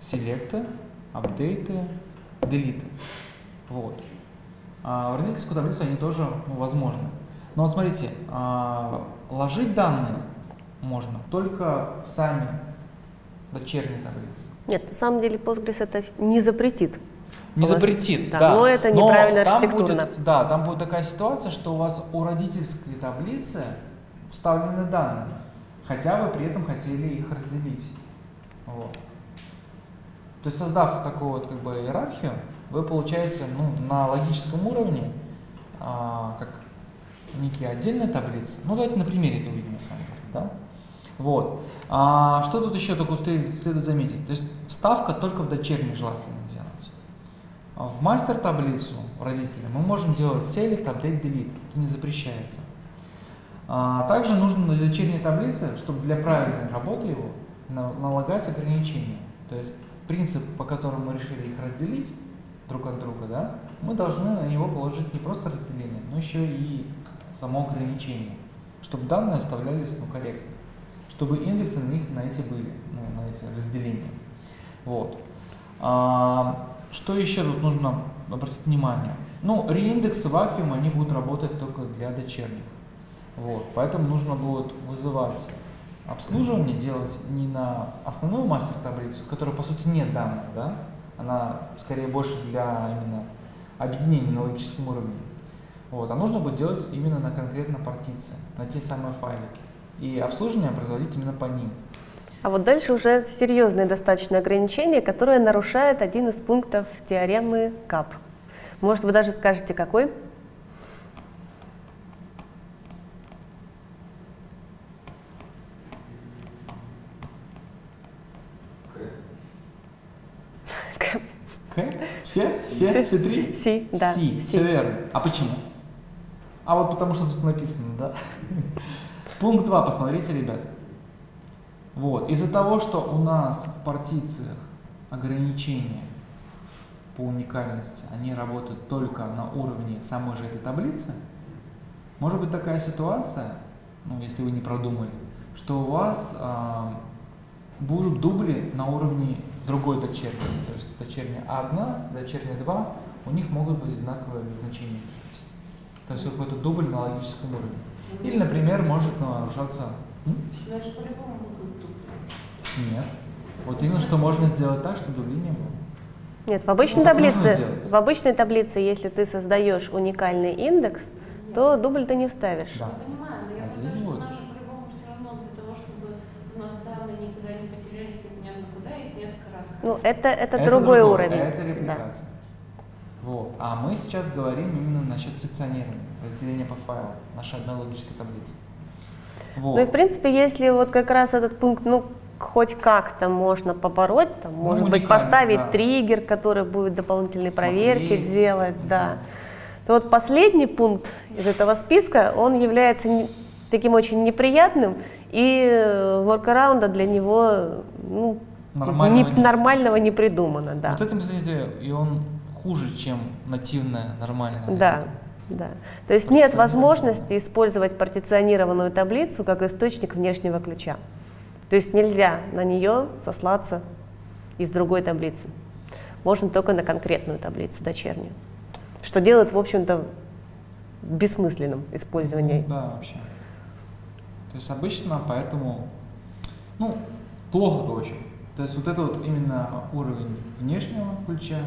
селекты, апдейты, делиты. Вот. А в родительскую таблицу они тоже возможны. Но вот смотрите, ложить данные можно только сами дочерние таблицы. Нет, на самом деле Postgres это не запретит. Не запретит, да. да. Но это неправильно но архитектурно. Будет, да, там будет такая ситуация, что у вас у родительской таблицы вставлены данные, хотя вы при этом хотели их разделить. Вот. То есть создав такую вот как бы иерархию, вы получаете ну, на логическом уровне а, как некие отдельные таблицы. Ну давайте на примере это увидим на самом деле. Да? Вот. А, что тут еще только следует заметить? То есть вставка только в дочерней желательно делать. В мастер-таблицу родителей мы можем делать select, update, delete. Это не запрещается. А, также нужно на дочерней таблице, чтобы для правильной работы его налагать ограничения. То есть принцип, по которому мы решили их разделить друг от друга, да, мы должны на него положить не просто разделение, но еще и само ограничение, чтобы данные оставлялись ну, корректно, чтобы индексы на них на эти были, ну, на эти разделения. Вот. А, что еще тут нужно обратить внимание? Ну, реиндексы вакуум, они будут работать только для дочерних. Вот, поэтому нужно будет вызывать обслуживание делать не на основную мастер-таблицу, которая по сути нет данных, да? она скорее больше для именно объединения на логическом уровне. Вот, а нужно будет делать именно на конкретно партиции, на те самые файлики. И обслуживание производить именно по ним. А вот дальше уже серьезное достаточно ограничение, которое нарушает один из пунктов теоремы КАП. Может, вы даже скажете, какой? Все? Все три? Си, да. Си, все верно. А почему? А вот потому что тут написано, да? Пункт 2, посмотрите, ребят. Вот, из-за того, что у нас в партициях ограничения по уникальности, они работают только на уровне самой же этой таблицы, может быть такая ситуация, ну, если вы не продумали, что у вас а, будут дубли на уровне другой дочерней. То есть дочерняя А1, дочерняя 2, у них могут быть одинаковые значения. То есть какой-то дубль на логическом уровне. Или, например, может нарушаться... По-любому тупые. Нет. Вот именно что можно сделать так, чтобы дублей не было. Нет, в обычной Ну, таблице, в обычной таблице, если ты создаешь уникальный индекс, то дубль ты не вставишь. Да. Я понимаю, но я А здесь что будет. у нас же по-любому все равно для того, чтобы у нас данные никогда не потерялись непонятно куда, их несколько раз Ну, это, это, Это другой другое, уровень. Это Да. Вот. А мы сейчас говорим именно насчет секционирования, разделения по файлам нашей одной логической таблицы. Вот. Ну и в принципе, если вот как раз этот пункт, ну, хоть как-то можно побороть, там, может быть, поставить да. триггер, который будет дополнительные проверки Смотреть. делать, Мгм. да. То вот последний пункт из этого списка, он является не- таким очень неприятным, и э, воркараунда для него ну, Нормального не- нормального не придумано, да. Вот этим, кстати, и он хуже, чем нативная нормальная. Да, да. То есть нет возможности использовать партиционированную таблицу как источник внешнего ключа. То есть нельзя на нее сослаться из другой таблицы. Можно только на конкретную таблицу дочернюю. Что делает, в общем-то, бессмысленным использование. Ну, Да, вообще. То есть обычно поэтому, ну, плохо, в общем. То есть вот это вот именно уровень внешнего ключа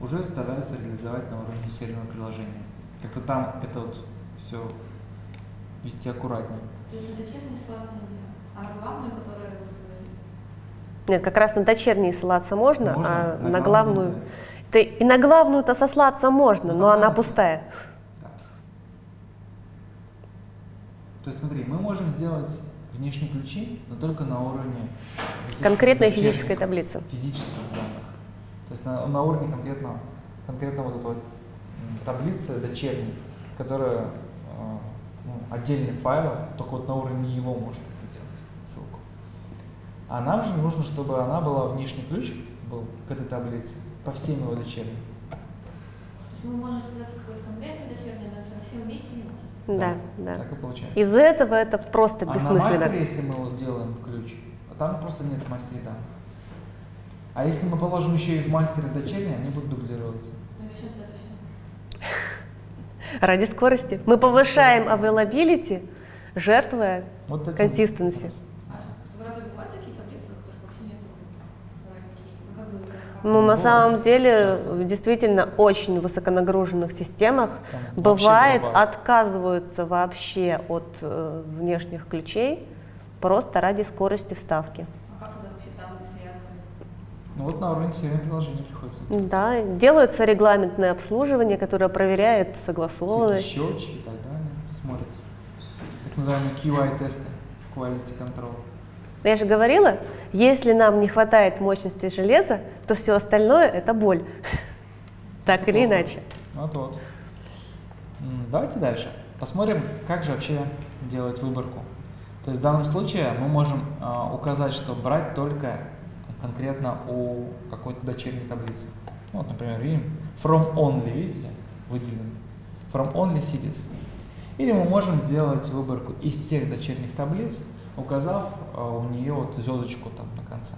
уже стараются реализовать на уровне серверного приложения. Как-то там это вот все вести аккуратнее. То есть это честно ссылаться нельзя. А главную, которая Нет, как раз на дочерние ссылаться можно, Можно, а на на главную главную... Да и на главную-то сослаться можно, Ну, но она пустая. Да. То есть смотри, мы можем сделать внешние ключи, но только на уровне Конкретной физической таблицы. Физических данных. То есть на, на уровне конкретно, конкретно вот м, таблицы дочерней, которая э, ну, отдельный файл, только вот на уровне его можно это делать, ссылку. А нам же нужно, чтобы она была внешний ключ был к этой таблице по всем его дочерним. то есть мы можем связаться какой-то конкретной дочерней, но во всем вместе не можем. Да, да. Так и получается. Из этого это просто А на бессмысленно. мастере, если мы вот сделаем ключ, а там просто нет в мастере данных. А если мы положим еще и в мастере дочерние, они будут дублироваться. Ради скорости. Мы повышаем availability, жертвуя Вот Consistency. А разве бывают такие таблицы, в которых вообще нет ранки? Ну Ну, на самом деле, в действительно очень высоконагруженных системах Там вообще бывает, бывает. отказываются вообще от э, внешних ключей просто ради скорости вставки. А как тогда вообще данные связывать? Ну вот на уровне серверного приложения приходится. Да, делается регламентное обслуживание, которое проверяет Всякие согласованность. счетчики и так далее смотрятся. Так называемые QI-тесты, Quality Control. Я же говорила, если нам не хватает мощности железа, то все остальное это боль. Так или иначе. Вот вот. Давайте дальше. Посмотрим, как же вообще делать выборку. То есть в данном случае мы можем а, указать, что брать только конкретно у какой-то дочерней таблицы. Вот, например, видим from only, видите, выделен. From only cities. Или мы можем сделать выборку из всех дочерних таблиц, указав а, у нее вот звездочку там на конце.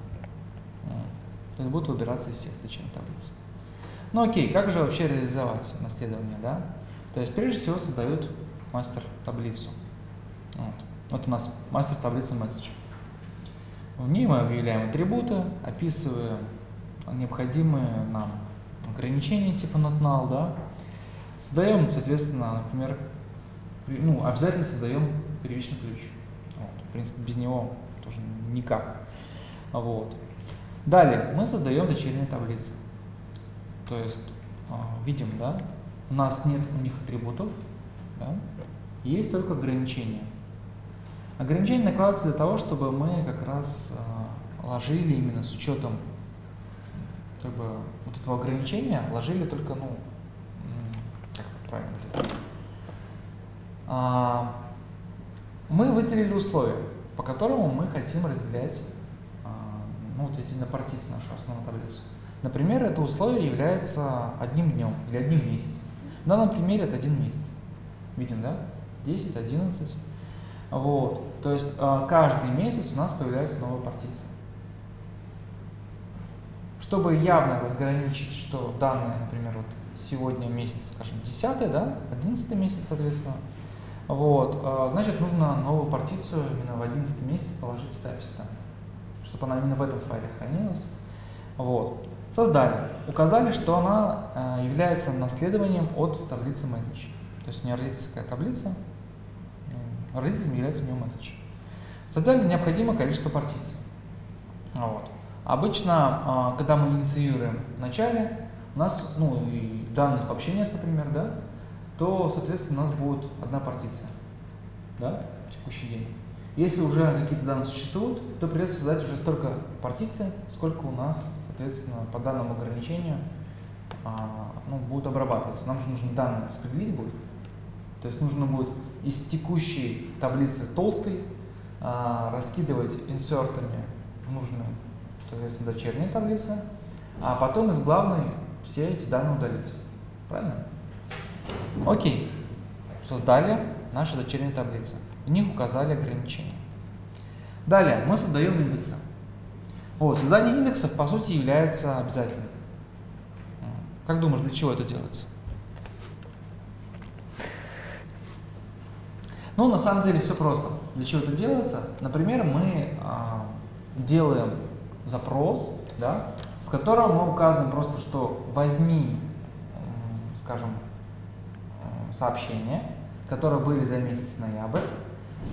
То есть будут выбираться из всех дочерних таблиц. Ну окей, как же вообще реализовать наследование, да? То есть прежде всего создают мастер-таблицу. Вот. вот у нас мастер-таблица message. В ней мы объявляем атрибуты, описываем необходимые нам ограничения типа not null, да? Создаем, соответственно, например, при- ну, обязательно создаем первичный ключ. Вот. В принципе, без него тоже никак. Вот. Далее мы создаем дочерние таблицы. То есть а, видим, да, у нас нет у них атрибутов, да, есть только ограничения. Ограничения накладываются для того, чтобы мы как раз а, ложили именно с учетом как бы вот этого ограничения ложили только, ну, как правильно а, мы выделили условия, по которому мы хотим разделять а, ну, вот эти на партиции нашу основную таблицу. Например, это условие является одним днем или одним месяцем. В данном примере это один месяц. Видим, да? 10, 11. Вот. То есть а, каждый месяц у нас появляется новая партиция. Чтобы явно разграничить, что данные, например, вот сегодня месяц, скажем, 10, да, 11 месяц, соответственно, вот, а, значит, нужно новую партицию именно в 11 месяц положить в запись там, чтобы она именно в этом файле хранилась. Вот. Создали. Указали, что она э, является наследованием от таблицы message. То есть не родительская таблица, родителем является message. Создали необходимое количество партиций. Вот. Обычно, э, когда мы инициируем в начале, у нас ну, и данных вообще нет, например, да, то, соответственно, у нас будет одна партиция да, в текущий день. Если уже какие-то данные существуют, то придется создать уже столько партиций, сколько у нас, соответственно, по данному ограничению а, ну, будут обрабатываться. Нам же нужно данные распределить будет. То есть нужно будет из текущей таблицы толстой а, раскидывать инсертами нужные, соответственно, дочерние таблицы, а потом из главной все эти данные удалить. Правильно? Окей. Создали наши дочерние таблицы. В них указали ограничения. Далее мы создаем индексы. Вот, создание индексов по сути является обязательным. Как думаешь, для чего это делается? Ну, на самом деле все просто. Для чего это делается? Например, мы а, делаем запрос, да, в котором мы указываем просто, что возьми, скажем, сообщения, которые были за месяц ноябрь,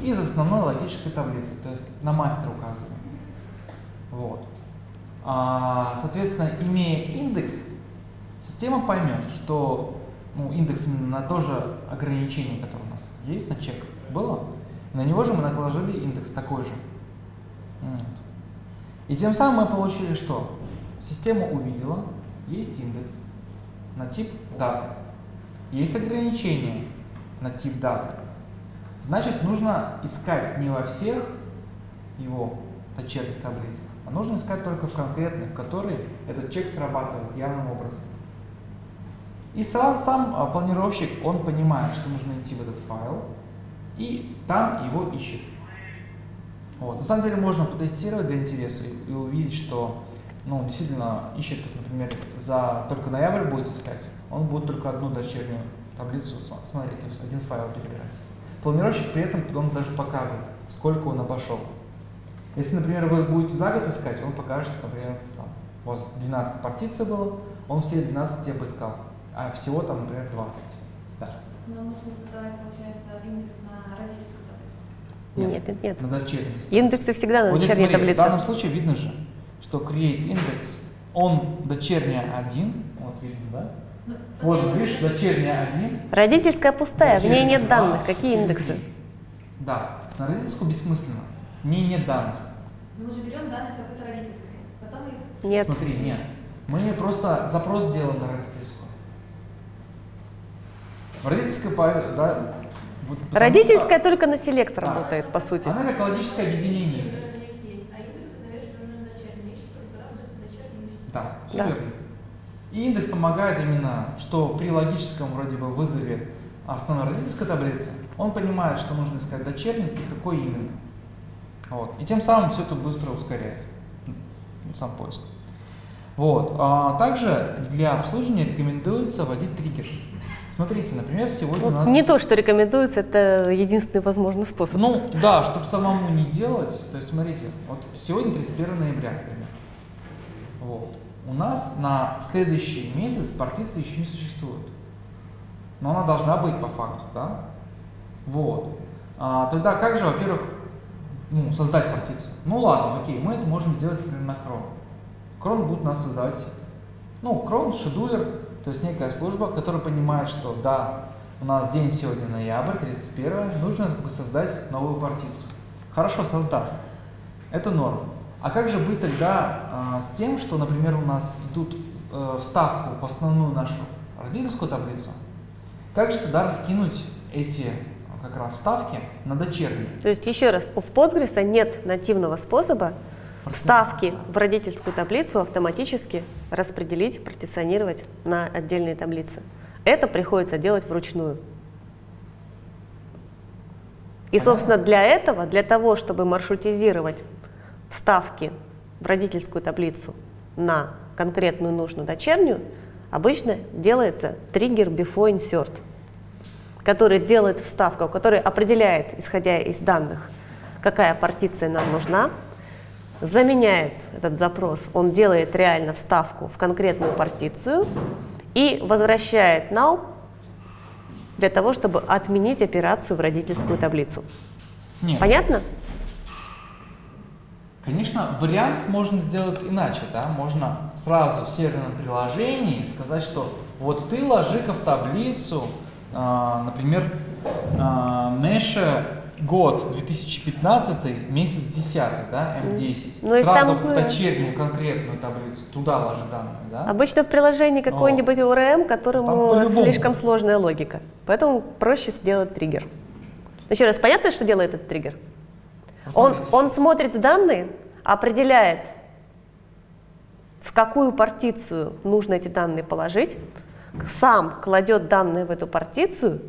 из основной логической таблицы, то есть на мастер указываем. Вот. А, соответственно, имея индекс, система поймет, что ну, индекс именно на то же ограничение, которое у нас есть на чек, было, на него же мы наложили индекс такой же. И тем самым мы получили что? Система увидела, есть индекс на тип дата, есть ограничение на тип даты. Значит, нужно искать не во всех его дочерних таблицах, а нужно искать только в конкретных, в которой этот чек срабатывает явным образом. И сам, сам планировщик, он понимает, что нужно идти в этот файл, и там его ищет. Вот. На самом деле можно потестировать для интереса и, и увидеть, что ну, действительно ищет, например, за только ноябрь будет искать, он будет только одну дочернюю таблицу смотреть, то есть один файл перебирать. Планировщик при этом он даже показывает, сколько он обошел. Если, например, вы будете за год искать, он покажет, например, там, у вас 12 партиций было, он все 12 обыскал, а всего там, например, 20. Да. Но нужно создавать, получается, индекс на родительскую таблицу. Нет, нет, нет. На дочерней. Индексы всегда на Вот дочерней смотри, В таблице. данном случае видно же, что create index, он дочерняя 1, вот видно, да? Ну, Вот, видишь, дочерняя 1, Родительская пустая, в ней нет два, данных. Какие индексы? три. Да, на родительскую бессмысленно. В ней нет данных. Мы же берем данные с какой-то родительской, потом их Нет. Смотри, нет. Мы просто запрос делаем на родительскую. Родительская, по- да, вот Родительская только на селектор Да. работает, по сути. что Она как логическое объединение. Да, Да. И индекс помогает именно, что при логическом вроде бы вызове основной родительской таблицы, он понимает, что нужно искать дочерний и какой именно. Вот. И тем самым все это быстро ускоряет м, сам поиск. Вот. А также для обслуживания рекомендуется вводить триггер. Смотрите, например, сегодня у Вот нас... Не то, что рекомендуется, это единственный возможный способ. Ну да, чтобы самому не делать, то есть смотрите, вот сегодня 31 ноября, например. Вот. У нас на следующий месяц партиции еще не существует. Но она должна быть по факту, да? Вот. А, тогда как же, во-первых, ну, создать партицию? Ну ладно, окей, мы это можем сделать, например, на Chrome. Chrome будет у нас создавать, ну, Chrome, шедулер, то есть некая служба, которая понимает, что да, у нас день сегодня ноябрь, 31, нужно создать новую партицию. Хорошо, создаст. Это норм. А как же быть тогда а, с тем, что, например, у нас идут э, вставку в основную нашу родительскую таблицу? Как же тогда раскинуть эти как раз вставки на дочерние? То есть еще раз, у Postgres нет нативного способа вставки в родительскую таблицу автоматически распределить, партиционировать на отдельные таблицы. Это приходится делать вручную. И, собственно, для этого, для того, чтобы маршрутизировать вставки в родительскую таблицу на конкретную нужную дочернюю, обычно делается триггер before insert, который делает вставку, который определяет, исходя из данных, какая партиция нам нужна, заменяет этот запрос, он делает реально вставку в конкретную партицию и возвращает null для того, чтобы отменить операцию в родительскую таблицу. Нет. Понятно? Конечно, вариант можно сделать иначе, да, можно сразу в серверном приложении сказать, что вот ты ложи-ка в таблицу, а, например, а, Mesh год 2015, месяц 10, да, М10, Ну, и сразу там, в дочернюю конкретную таблицу, туда ложи данные, да? Обычно в приложении какой-нибудь ORM, Там которому слишком сложная логика. Поэтому проще сделать триггер. Еще раз, понятно, что делает этот триггер? Он, он смотрит данные, определяет, в какую партицию нужно эти данные положить, сам кладет данные в эту партицию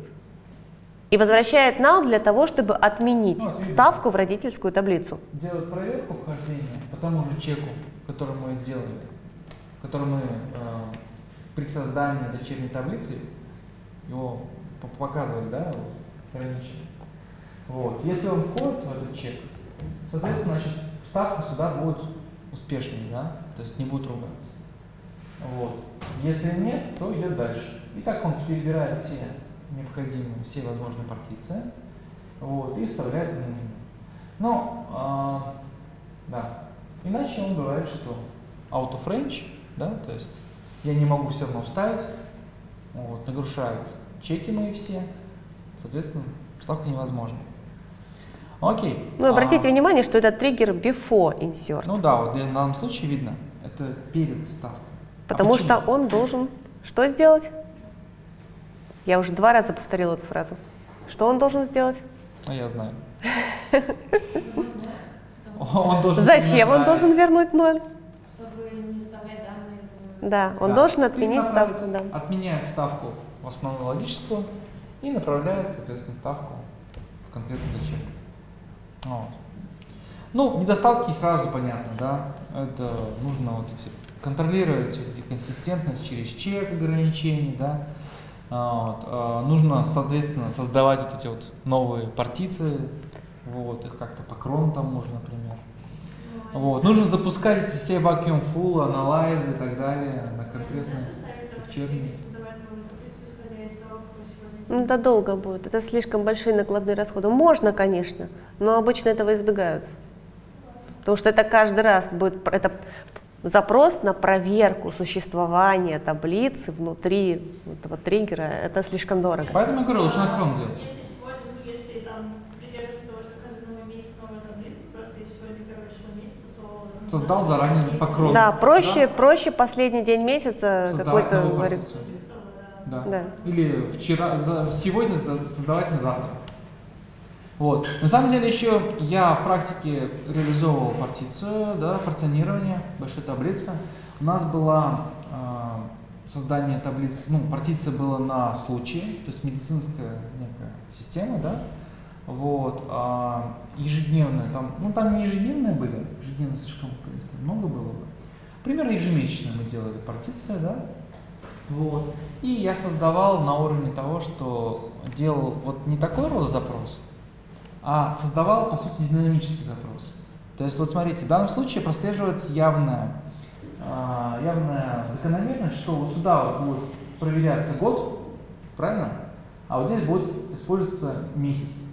и возвращает null для того, чтобы отменить Ну, вставку в родительскую таблицу. делать проверку вхождения по тому же чеку, который мы сделали, который мы э, при создании дочерней таблицы его показывали, да, вот, раньше. Вот. Если он входит в этот чек, соответственно, значит, вставка сюда будет успешной, да, то есть не будет ругаться. Вот. Если нет, то идет дальше. И так он перебирает все необходимые, все возможные партиции, вот, и вставляет в нужную. Но, а, да, иначе он говорит, что out of range, да, то есть я не могу все равно вставить, вот, нагрушает чеки мои все, соответственно, вставка невозможна. Окей. Ну, обратите А, внимание, что это триггер before insert. Ну да, вот в данном случае видно, это перед вставкой. А Потому почему? что он должен что сделать? Я уже два раза повторила эту фразу. Что он должен сделать? А я знаю. Он должен Зачем он должен вернуть ноль? Чтобы не вставлять данные в... Да, он Да. должен отменить ставку. Да. Отменяет ставку в основную логическую и направляет, соответственно, ставку в конкретную дочерню. Вот. Ну, недостатки сразу понятно, да. Это нужно вот эти контролировать вот эти консистентность через чек ограничений, да. А, вот. А, нужно, соответственно, создавать вот эти вот новые партиции, вот, их как-то по там можно, например. Вот. Нужно запускать эти все vacuum full, анализы и так далее на конкретные дочерние. Ну, да долго будет. Это слишком большие накладные расходы. Можно, конечно, но обычно этого избегают. Потому что это каждый раз будет это запрос на проверку существования таблицы внутри этого триггера. Это слишком дорого. Поэтому я говорю, лучше на крон делать. Если сегодня, если там придерживаться того, что каждый новый месяц новая таблица, просто если сегодня первое число месяца, то... Создал заранее по крону. Да, проще, проще последний день месяца какой-то готово, Да. да. Да. Или вчера, за- сегодня за- создавать на завтра. Вот. На самом деле еще я в практике реализовывал партицию, да, порционирование большой таблицы. У нас было э, создание таблицы, ну, партиция была на случай, то есть медицинская некая система, да, вот, а ежедневная, там, ну, там не ежедневные были, ежедневно слишком, в принципе, много было бы. Примерно ежемесячно мы делали партиция, да, вот. И я создавал на уровне того, что делал вот не такой рода запрос, а создавал, по сути, динамический запрос. То есть, вот смотрите, в данном случае прослеживается явная, а, явная закономерность, что вот сюда вот будет проверяться год, правильно? А вот здесь будет использоваться месяц.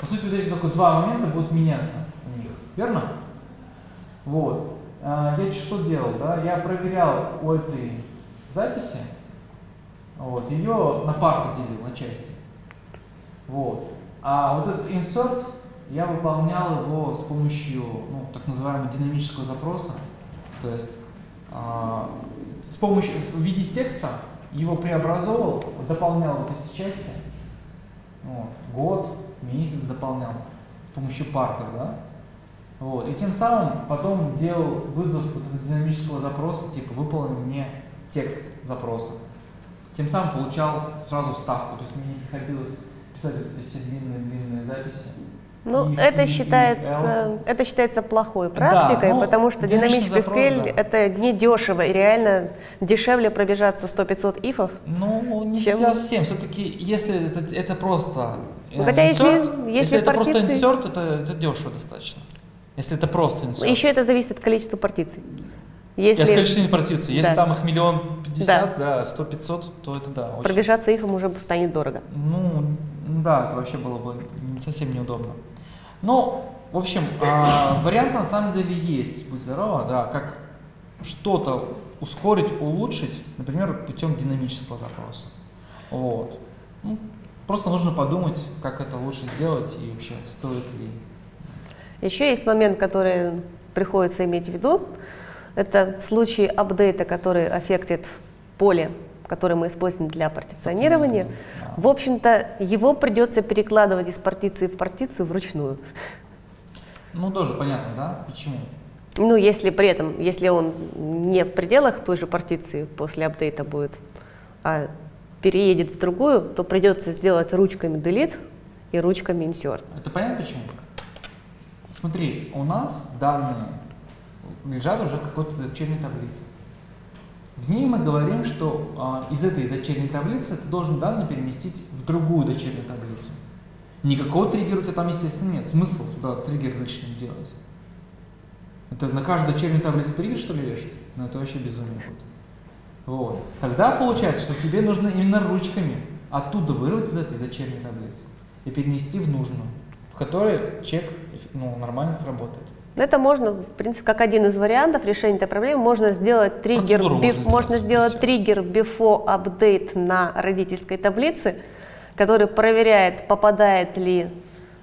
По сути, вот эти только два момента будут меняться у них, верно? Вот. А, Я что делал, да? Я проверял у этой записи, вот, ее на парты делил, на части. Вот. А вот этот insert я выполнял его с помощью ну, так называемого динамического запроса. То есть а, с помощью в виде текста его преобразовывал, дополнял вот эти части. Вот, год, месяц дополнял с помощью партер, да? Вот. И тем самым потом делал вызов вот этого динамического запроса, типа выполни мне текст запроса. Тем самым получал сразу вставку, то есть мне не приходилось писать эти все длинные-длинные записи. Ну, If, это if, считается, else. это считается плохой практикой, ну, потому что динамический запрос, скейл да. это не дешево, и реально дешевле пробежаться 100-500 ифов. Ну, не Чем- совсем. Все-таки, если это, это просто э, Ну, хотя если- insert, если это просто партиции- инсерт, это, это дешево достаточно. Если это просто инсерт. Еще это зависит от количества партиций. И Если от количества партиций. Если Да. там их миллион пятьдесят, да, сто пятьсот, то это да, очень. пробежаться ифом уже станет дорого. Ну, да, это вообще было бы совсем неудобно. Ну, в общем, а, вариант на самом деле есть, будь здорово, да, как что-то ускорить, улучшить, например, путем динамического запроса. Вот. Ну, просто нужно подумать, как это лучше сделать и вообще стоит ли. Еще есть момент, который приходится иметь в виду. Это в случае апдейта, который аффектит поле, которое мы используем для партиционирования. Да. В общем-то, его придется перекладывать из партиции в партицию вручную. Ну, тоже понятно, да? Почему? Ну, если при этом, если он не в пределах той же партиции после апдейта будет, а переедет в другую, то придется сделать ручками delete и ручками insert. Это понятно почему? Смотри, у нас данные лежат уже в какой-то дочерней таблице. В ней мы говорим, что а, из этой дочерней таблицы ты должен данные переместить в другую дочернюю таблицу. Никакого триггера у тебя там, естественно, нет. Смысл туда триггер лишний делать. Это на каждую дочернюю таблицу триггер, что ли, вешать? Ну, это вообще безумие будет. Вот. Тогда получается, что тебе нужно именно ручками оттуда вырвать из этой дочерней таблицы и перенести в нужную, в которой чек ну, нормально сработает. Но Это можно, в принципе, как один из вариантов решения этой проблемы. Можно сделать триггер, Процедуру биф- можно можно сделать, триггер before update на родительской таблице, который проверяет, попадает ли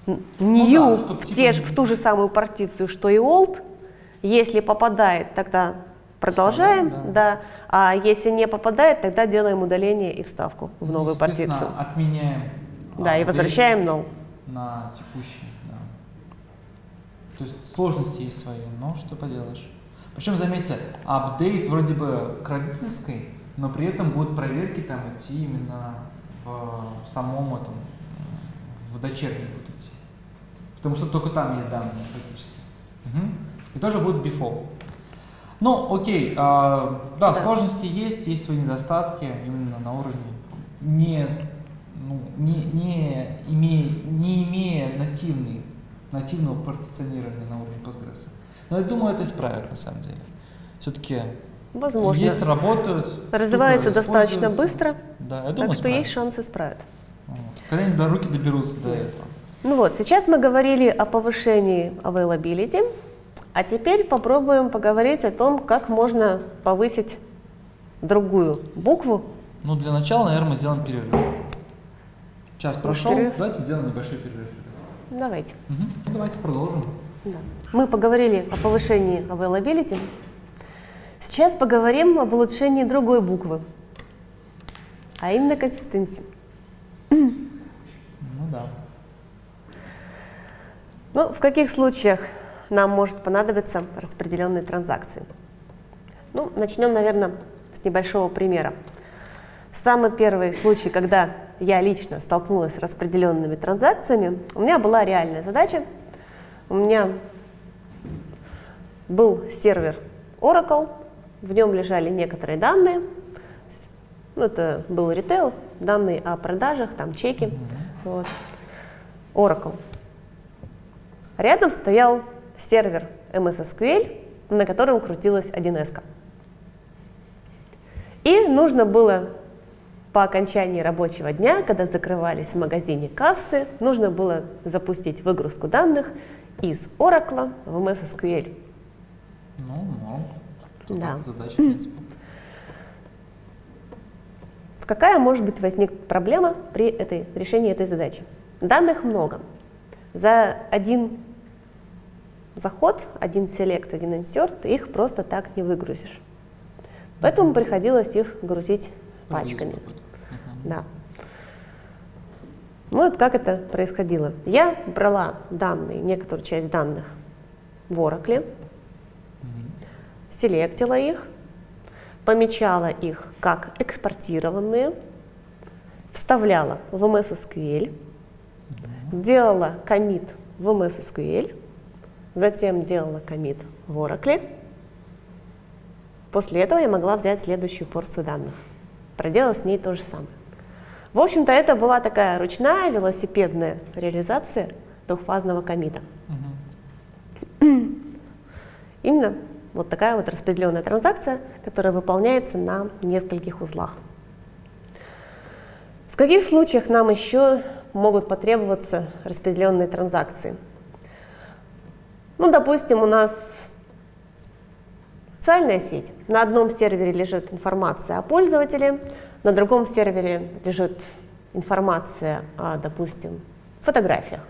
new Ну да, в, типа те в ту же самую партицию, что и old. Если попадает, тогда продолжаем, Вставляем, да. А если не попадает, тогда делаем удаление и вставку в Ну, новую естественно, партицию. отменяем. Да, и update возвращаем null. На текущий, да. То есть сложности есть свои, но что поделаешь. Причем, заметьте, апдейт вроде бы к родительской, но при этом будут проверки там идти именно в самом этом, в дочерней будут идти. Потому что только там есть данные фактически. Мгм. И тоже будет before. Ну, окей, а, да, Да. сложности есть, есть свои недостатки именно на уровне не, ну, не, не, имея, не имея нативный, нативного партиционирования на уровне Postgres. Но я думаю, это исправят на самом деле. Все-таки Возможно. есть, работают. Развивается достаточно быстро, Да, я так думаю, что есть шанс исправить. Когда-нибудь до руки доберутся до этого. Ну вот, сейчас мы говорили о повышении availability, а теперь попробуем поговорить о том, как можно повысить другую букву. Ну, для начала, наверное, мы сделаем перерыв. Час прошел, перерыв. давайте сделаем небольшой перерыв. Давайте. Ну, давайте продолжим. Да. Мы поговорили о повышении availability. Сейчас поговорим об улучшении другой буквы, а именно консистенции. Ну да. Ну, в каких случаях нам может понадобиться распределенные транзакции? Ну, начнем, наверное, с небольшого примера. Самый первый случай, когда я лично столкнулась с распределенными транзакциями, у меня была реальная задача. У меня был сервер Oracle, в нем лежали некоторые данные. Ну, это был ритейл, данные о продажах, там чеки. Вот. Oracle. Рядом стоял сервер MS SQL, на котором крутилась 1С. И нужно было по окончании рабочего дня, когда закрывались в магазине кассы, нужно было запустить выгрузку данных из Oracle в MS SQL. Ну, норм. Да. Задача, в принципе. Какая может быть возникнуть проблема при этой, решении этой задачи? Данных много. За один заход, один селект, один инсерт, их просто так не выгрузишь. Поэтому приходилось их грузить пачками. Да. Ну вот как это происходило. Я брала данные, некоторую часть данных в Oracle, селектила их, помечала их как экспортированные, вставляла в MS SQL, делала комит в MS SQL, затем делала комит в Oracle. После этого я могла взять следующую порцию данных, проделать с ней то же самое. В общем-то, это была такая ручная велосипедная реализация двухфазного комита. Именно вот такая вот распределенная транзакция, которая выполняется на нескольких узлах. В каких случаях нам еще могут потребоваться распределенные транзакции? Ну, допустим, у нас социальная сеть. На одном сервере лежит информация о пользователе, на другом сервере лежит информация о, допустим, фотографиях.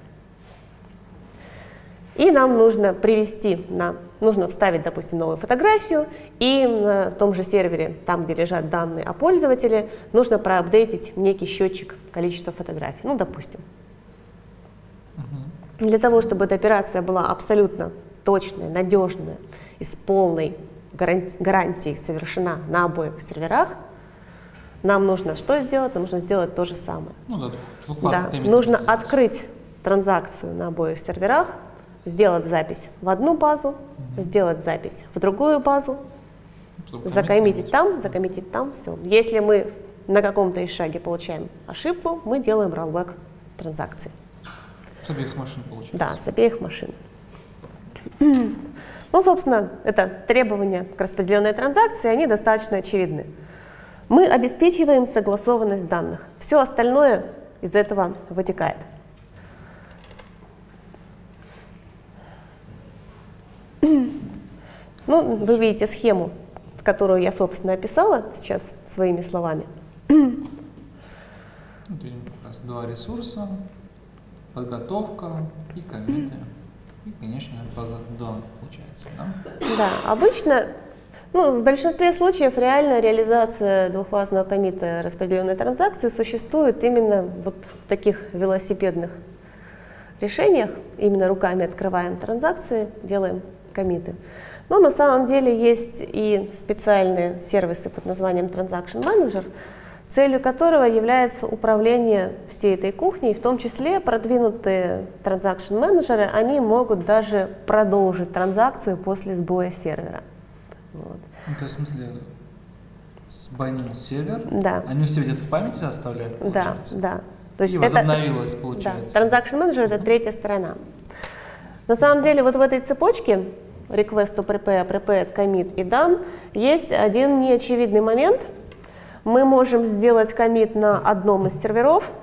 И нам нужно привести, на, нужно вставить, допустим, новую фотографию, и на том же сервере, там, где лежат данные о пользователе, нужно проапдейтить некий счетчик количества фотографий, ну, допустим. Для того, чтобы эта операция была абсолютно точная, надежная и с полной гаранти- гарантией совершена на обоих серверах, нам нужно что сделать? Нам нужно сделать то же самое. Ну да, Да, нужно открыть транзакцию на обоих серверах, сделать запись в одну базу, сделать запись в другую базу, Чтобы комит закоммитить коммитить. там, закоммитить там, все. Если мы на каком-то из шаге получаем ошибку, мы делаем rollback транзакции. С обеих машин получается. Да, с обеих машин. Ну, собственно, это требования к распределенной транзакции, они достаточно очевидны. Мы обеспечиваем согласованность данных. Все остальное из этого вытекает. Ну, вы видите схему, которую я, собственно, описала сейчас своими словами. Вот видим как раз два ресурса, подготовка и комиты. И, конечно, база данных получается, да? Да, обычно, ну, в большинстве случаев реально реализация двухфазного комита распределенной транзакции существует именно вот в таких велосипедных решениях. Именно руками открываем транзакции, делаем комиты. Но на самом деле есть и специальные сервисы под названием Transaction Manager, целью которого является управление всей этой кухней, в том числе продвинутые транзакшн менеджеры, они могут даже продолжить транзакцию после сбоя сервера. Вот. Ну, то есть, в смысле, сбанил сервер, Да, они у себя где-то в памяти оставляют, да, получается? да. То И возобновилось, получается. Да, Transaction Manager это третья сторона. На самом деле вот в этой цепочке request to prepare, prepared, commit и done есть один неочевидный момент. Мы можем сделать комит на одном из серверов,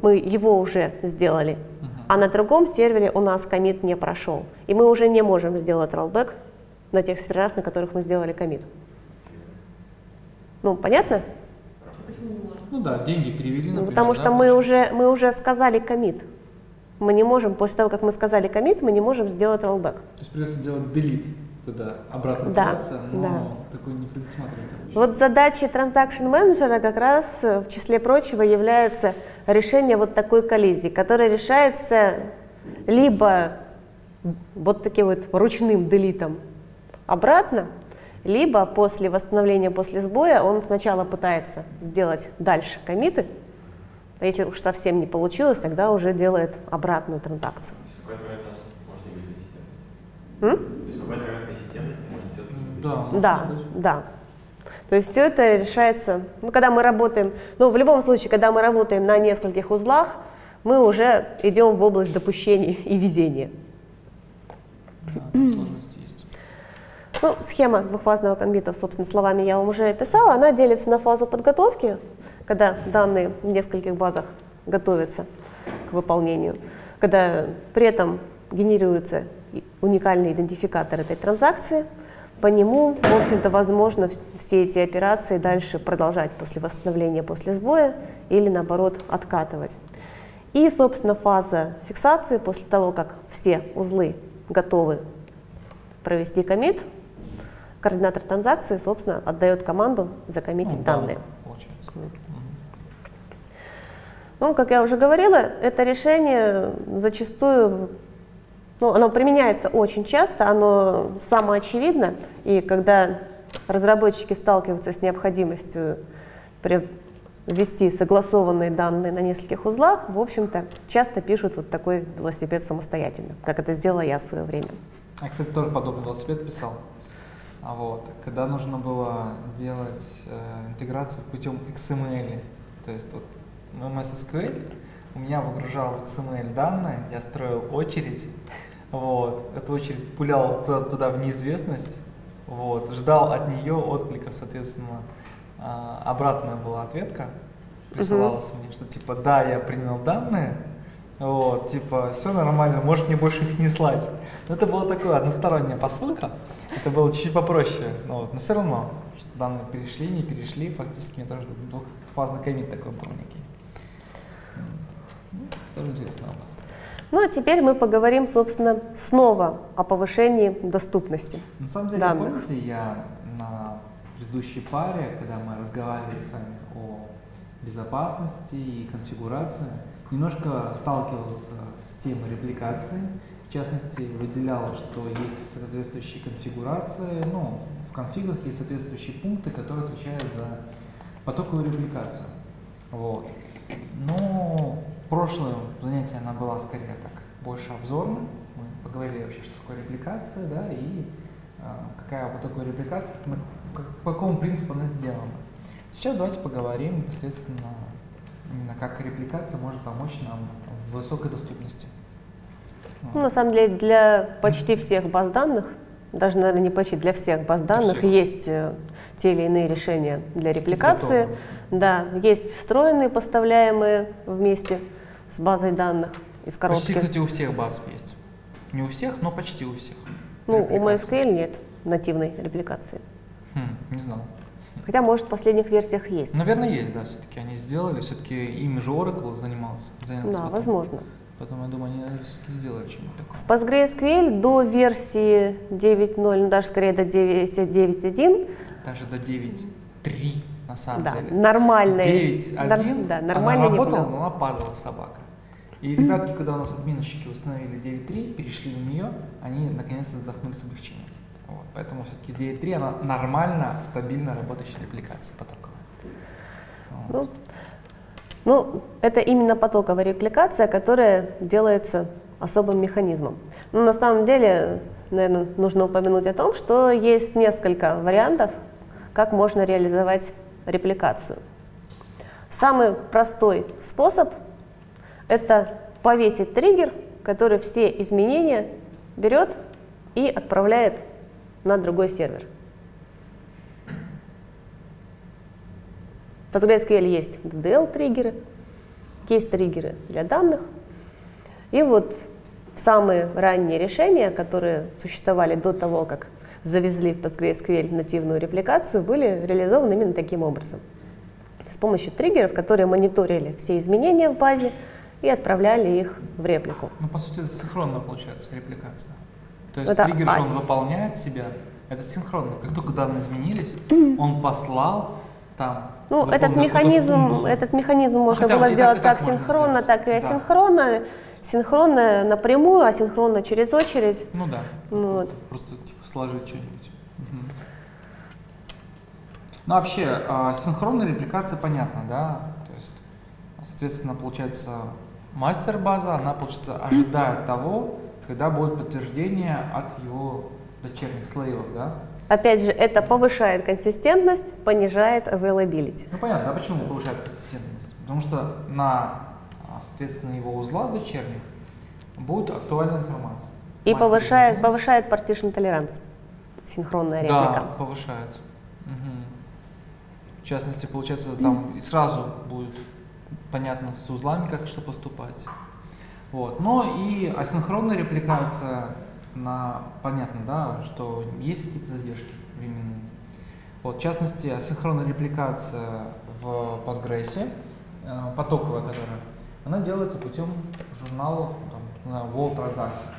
мы его уже сделали, а на другом сервере у нас комит не прошел. И мы уже не можем сделать rollback на тех серверах, на которых мы сделали комит. Ну, понятно? Ну да, деньги перевели, Ну, например, потому да, что мы получается? уже, мы уже сказали комит. Мы не можем, после того, как мы сказали комит, мы не можем сделать rollback. То есть придется делать delete туда, обратно Да, операция, но да. такой не предусматривает обычно. Вот задачей транзакшн менеджера как раз э, в числе прочего является решение вот такой коллизии, которая решается либо вот таким вот ручным делитом обратно, либо после восстановления после сбоя он сначала пытается сделать дальше комиты, а если уж совсем не получилось, тогда уже делает обратную транзакцию. То есть Да, может Да, да. То есть все это решается, ну, когда мы работаем, ну, в любом случае, когда мы работаем на нескольких узлах, мы уже идем в область допущений и везения. Да, сложности есть. Ну, схема двухфазного комбита, собственно, словами я вам уже описала, она делится на фазу подготовки, когда данные в нескольких базах готовятся к выполнению, когда при этом генерируется уникальный идентификатор этой транзакции, по нему, в общем-то, возможно вс- все эти операции дальше продолжать после восстановления, после сбоя или, наоборот, откатывать. И, собственно, фаза фиксации после того, как все узлы готовы провести комит, координатор транзакции, собственно, отдает команду закоммитить Ну, данные. да, Получается. Ну, как я уже говорила, это решение зачастую, ну, оно применяется очень часто, оно самоочевидно, и когда разработчики сталкиваются с необходимостью ввести согласованные данные на нескольких узлах, в общем-то, часто пишут вот такой велосипед самостоятельно, как это сделала я в свое время. Я, кстати, тоже подобный велосипед писал. А вот, когда нужно было делать э, интеграцию путем XML, то есть вот MS SQL у меня выгружал в XML данные, я строил очередь, вот, эту очередь пулял куда-то туда в неизвестность, вот, ждал от нее отклика, соответственно, а, обратная была ответка, присылалась мне, что типа да, я принял данные, вот, типа, все нормально, можешь мне больше их не слать. Но это была такая односторонняя посылка, это было чуть-чуть попроще, но, вот, но все равно, что данные перешли, не перешли, фактически мне тоже двухфазный комит такой был некий. Ну, Тоже интересно было. Ну, а теперь мы поговорим, собственно, снова о повышении доступности. На самом деле, данных. помните, я на предыдущей паре, когда мы разговаривали с вами о безопасности и конфигурации, немножко сталкивался с темой репликации. В частности, выделял, что есть соответствующие конфигурации, ну, в конфигах есть соответствующие пункты, которые отвечают за потоковую репликацию. Вот. Но прошлое занятие, она была скорее так, больше обзорным. Мы поговорили вообще, что такое репликация, да, и а, какая вот такая репликация, на- как- по какому принципу она сделана. Сейчас давайте поговорим непосредственно именно как репликация может помочь нам в высокой доступности. Ну, на самом деле, для почти всех баз данных, даже, наверное, не почти, для всех баз данных всех. есть э, те или иные решения для репликации. Да, есть встроенные, поставляемые вместе с базой данных из коробки. Почти, кстати, у всех баз есть. Не у всех, но почти у всех. ну, у Репликация. MySQL нет нативной репликации. Хм, не знал. Хотя, может, в последних версиях есть. Наверное, есть, да, все-таки они сделали, все-таки ими же Oracle занимался. занялся Да, потом. возможно. Поэтому я думаю, они наверное, все-таки сделали что-нибудь такое. В PostgreSQL до версии 9.0, ну даже скорее до 9.1, Даже до 9.3 на самом да, деле. нормальный, 9.1 нар- да, она нормальный работала, но она падала собака. И ребятки, когда у нас админщики установили 9.3, перешли на нее, они наконец-то вздохнули с облегчением. Вот. Поэтому все-таки 9.3 она нормально, стабильно работающая репликация потоковая. Вот. Ну, ну, это именно потоковая репликация, которая делается особым механизмом. Но на самом деле, наверное, нужно упомянуть о том, что есть несколько вариантов, как можно реализовать репликацию. Самый простой способ – это повесить триггер, который все изменения берет и отправляет на другой сервер. В PostgreSQL есть DDL-триггеры, есть триггеры для данных. И вот самые ранние решения, которые существовали до того, как завезли в PostgreSQL нативную репликацию, были реализованы именно таким образом. С помощью триггеров, которые мониторили все изменения в базе и отправляли их в реплику. Ну, по сути, это синхронно получается репликация. То есть Это триггер, же он ас. выполняет себя, это синхронно. Как только данные изменились, он послал там. Ну, этот механизм, этот механизм можно бы было так, сделать так как можно синхронно, так и Да. асинхронно. Синхронно напрямую, асинхронно через очередь. Ну да. Вот. Просто типа сложить что-нибудь. Ну вообще, а, синхронная репликация понятна, да? То есть, соответственно, получается, мастер-база, она, получается, ожидает того, когда будет подтверждение от его дочерних слоев, да? Опять же, это повышает консистентность, понижает availability. Ну понятно, да, почему повышает консистентность? Потому что на, соответственно, его узлах дочерних будет актуальная информация. И повышает, повышает partition tolerance. Синхронная реплика. Да, повышает. Мгм. В частности, получается, там и сразу будет понятно с узлами, как что поступать. Вот. Но и асинхронная репликация, на, понятно, да, что есть какие-то задержки временные. Вот, в частности, асинхронная репликация в Postgres, э, потоковая, которая она делается путем журнала там, знаю, Wall Transaction,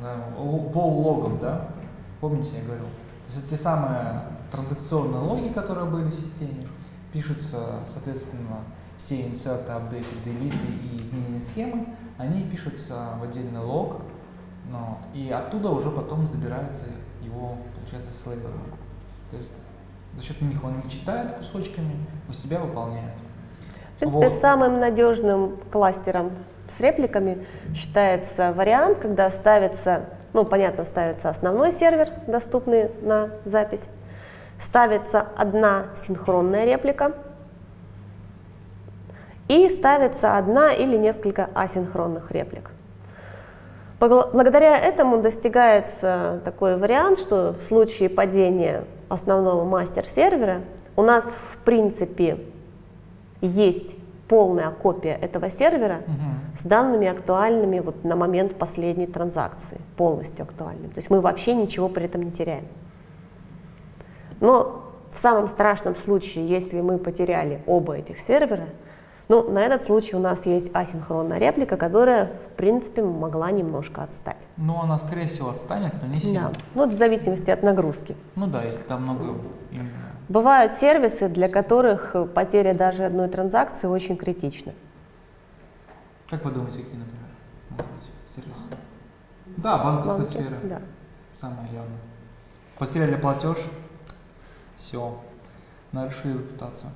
Wall логов, да? Помните, я говорил? То есть это те самые транзакционные логи, которые были в системе, пишутся, соответственно, все инсерты, апдейты, делиты и изменения схемы, они пишутся в отдельный лог, ну, вот, и оттуда уже потом забирается его, получается, слейбером. То есть за счет них он не читает кусочками, у себя выполняет. В принципе, Вот. самым надежным кластером с репликами. Считается вариант, когда ставится, ну, понятно, ставится основной сервер, доступный на запись, ставится одна синхронная реплика. И ставится одна или несколько асинхронных реплик. Благодаря этому достигается такой вариант, что в случае падения основного мастер-сервера у нас в принципе есть полная копия этого сервера Мгм. с данными актуальными вот на момент последней транзакции, полностью актуальными. То есть мы вообще ничего при этом не теряем. Но в самом страшном случае, если мы потеряли оба этих сервера, ну, на этот случай у нас есть асинхронная реплика, которая, в принципе, могла немножко отстать. Ну, она, скорее всего, отстанет, но не сильно. Да. Ну, в зависимости от нагрузки. Ну да, если там много. Бывают сервисы, для которых э, потеря даже одной транзакции очень критична. Как вы думаете, какие, например, могут быть сервисы? Да, банковская Банки, сфера. Да. Самое явное. Потеряли платеж, все, нарушили репутацию.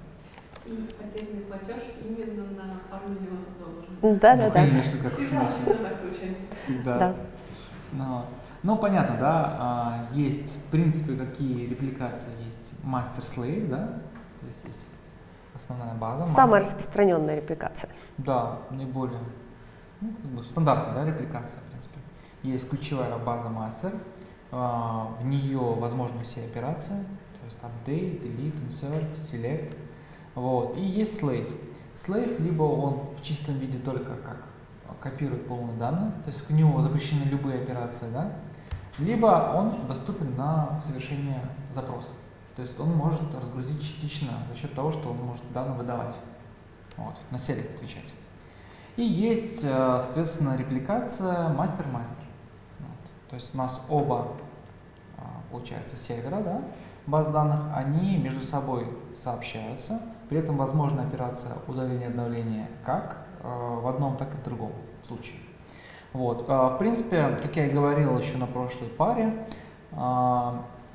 И потерянный платеж именно на пару миллионов долларов. Да, ну, да, да. конечно, как Всегда именно так случается. Всегда. Да. Ну, вот. ну, понятно, да, а, есть, в принципе, какие репликации есть. Мастер-слейв, да, то есть есть основная база. Самая мастер- распространенная репликация. Да, наиболее ну, как бы стандартная да, репликация, в принципе. Есть ключевая база мастер, а, в нее возможны все операции, то есть update, delete, insert, select. Вот. И есть slave. Slave либо он в чистом виде только как копирует полные данные, то есть у него запрещены любые операции, да, либо он доступен на совершение запроса. То есть он может разгрузить частично за счет того, что он может данные выдавать. Вот, на селек отвечать. И есть, э, соответственно, репликация мастер-мастер. Вот. То есть у нас оба, а, получается, сервера, да, баз данных, они между собой сообщаются. При этом возможна операция удаления обновления как э, в одном, так и в другом случае. Вот. а, В принципе, как я и говорил еще на прошлой паре,